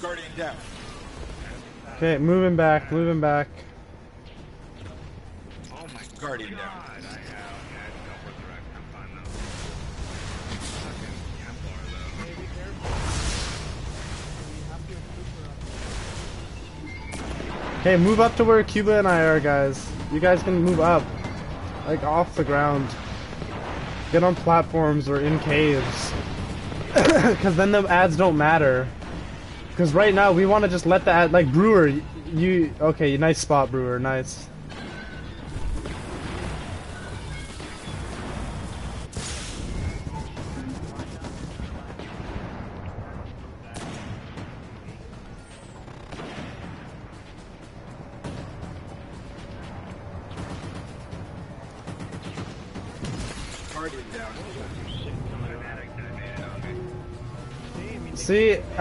Speaker 5: Guardian down.
Speaker 4: Okay, moving back, moving back.
Speaker 1: Oh my
Speaker 5: Guardian down.
Speaker 4: Okay, move up to where Cuba and I are, guys. You guys can move up. Like, off the ground. Get on platforms or in caves. *coughs* Because then the ads don't matter. Because right now, we want to just let the ad... Like, Brewer, you... Okay, nice spot, Brewer. Nice.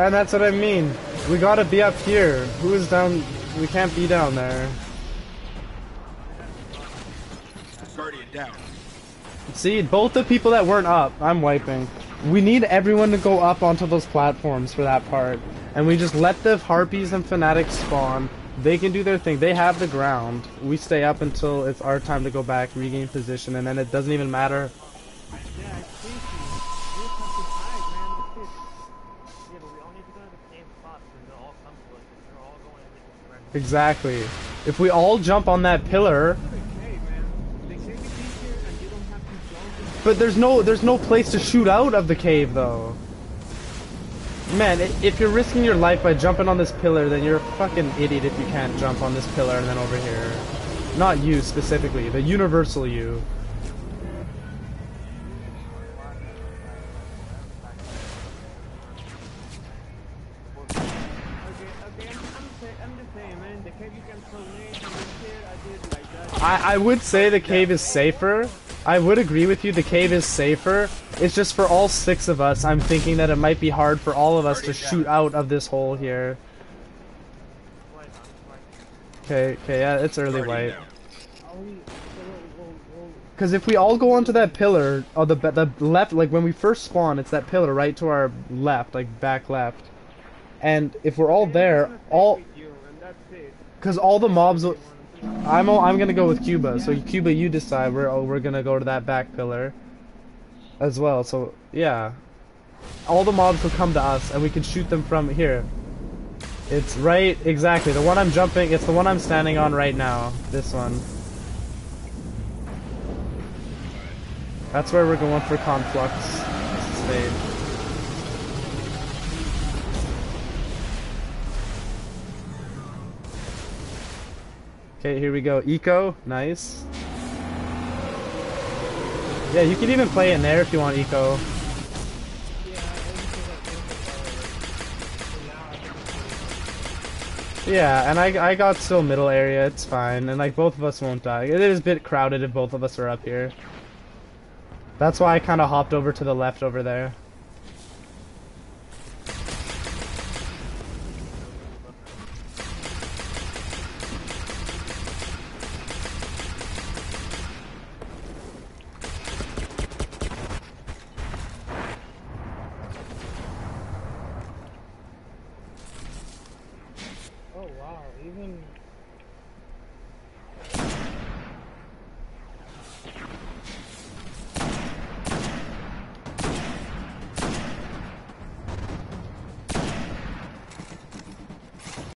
Speaker 4: And that's what I mean. We gotta be up here. Who is down... We can't be down there.
Speaker 5: Guardian down.
Speaker 4: See, both the people that weren't up, I'm wiping. We need everyone to go up onto those platforms for that part. And we just let the harpies and fanatics spawn. They can do their thing. They have the ground. We stay up until it's our time to go back, regain position, and then it doesn't even matter. Exactly. If we all jump on that pillar, but there's no there's no place to shoot out of the cave though. Man, if you're risking your life by jumping on this pillar, then you're a fucking idiot if you can't jump on this pillar and then over here. Not you specifically, the universal you.
Speaker 2: I,
Speaker 4: I would say the cave is safer. I would agree with you, the cave is safer. It's just for all six of us, I'm thinking that it might be hard for all of us to shoot out of this hole here.
Speaker 8: Right on, right.
Speaker 4: Okay, okay, yeah, it's early
Speaker 5: Guardian
Speaker 4: white.
Speaker 5: down.
Speaker 3: Are we? So we'll, we'll, we'll,
Speaker 4: Because if we all go onto that pillar, oh, the the left, like when we first spawn, it's that pillar right to our left, like back left. And if we're all there,
Speaker 2: I'm gonna stay
Speaker 4: all,
Speaker 2: with you, and that's it.
Speaker 4: because all the mobs, will, I'm I'm gonna go with Cuba. So Cuba, you decide. We're oh, we're gonna go to that back pillar, as well. So yeah, all the mobs will come to us, and we can shoot them from here. It's right, exactly. The one I'm jumping, it's the one I'm standing on right now. This one. That's where we're going for Conflux Okay, here we go. Eco, nice. Yeah, you can even play in there if you want Eco.
Speaker 3: yeah,
Speaker 4: and I, I got still middle area, it's fine. And like both of us won't die. It is a bit crowded if both of us are up here. That's why I kind of hopped over to the left over there.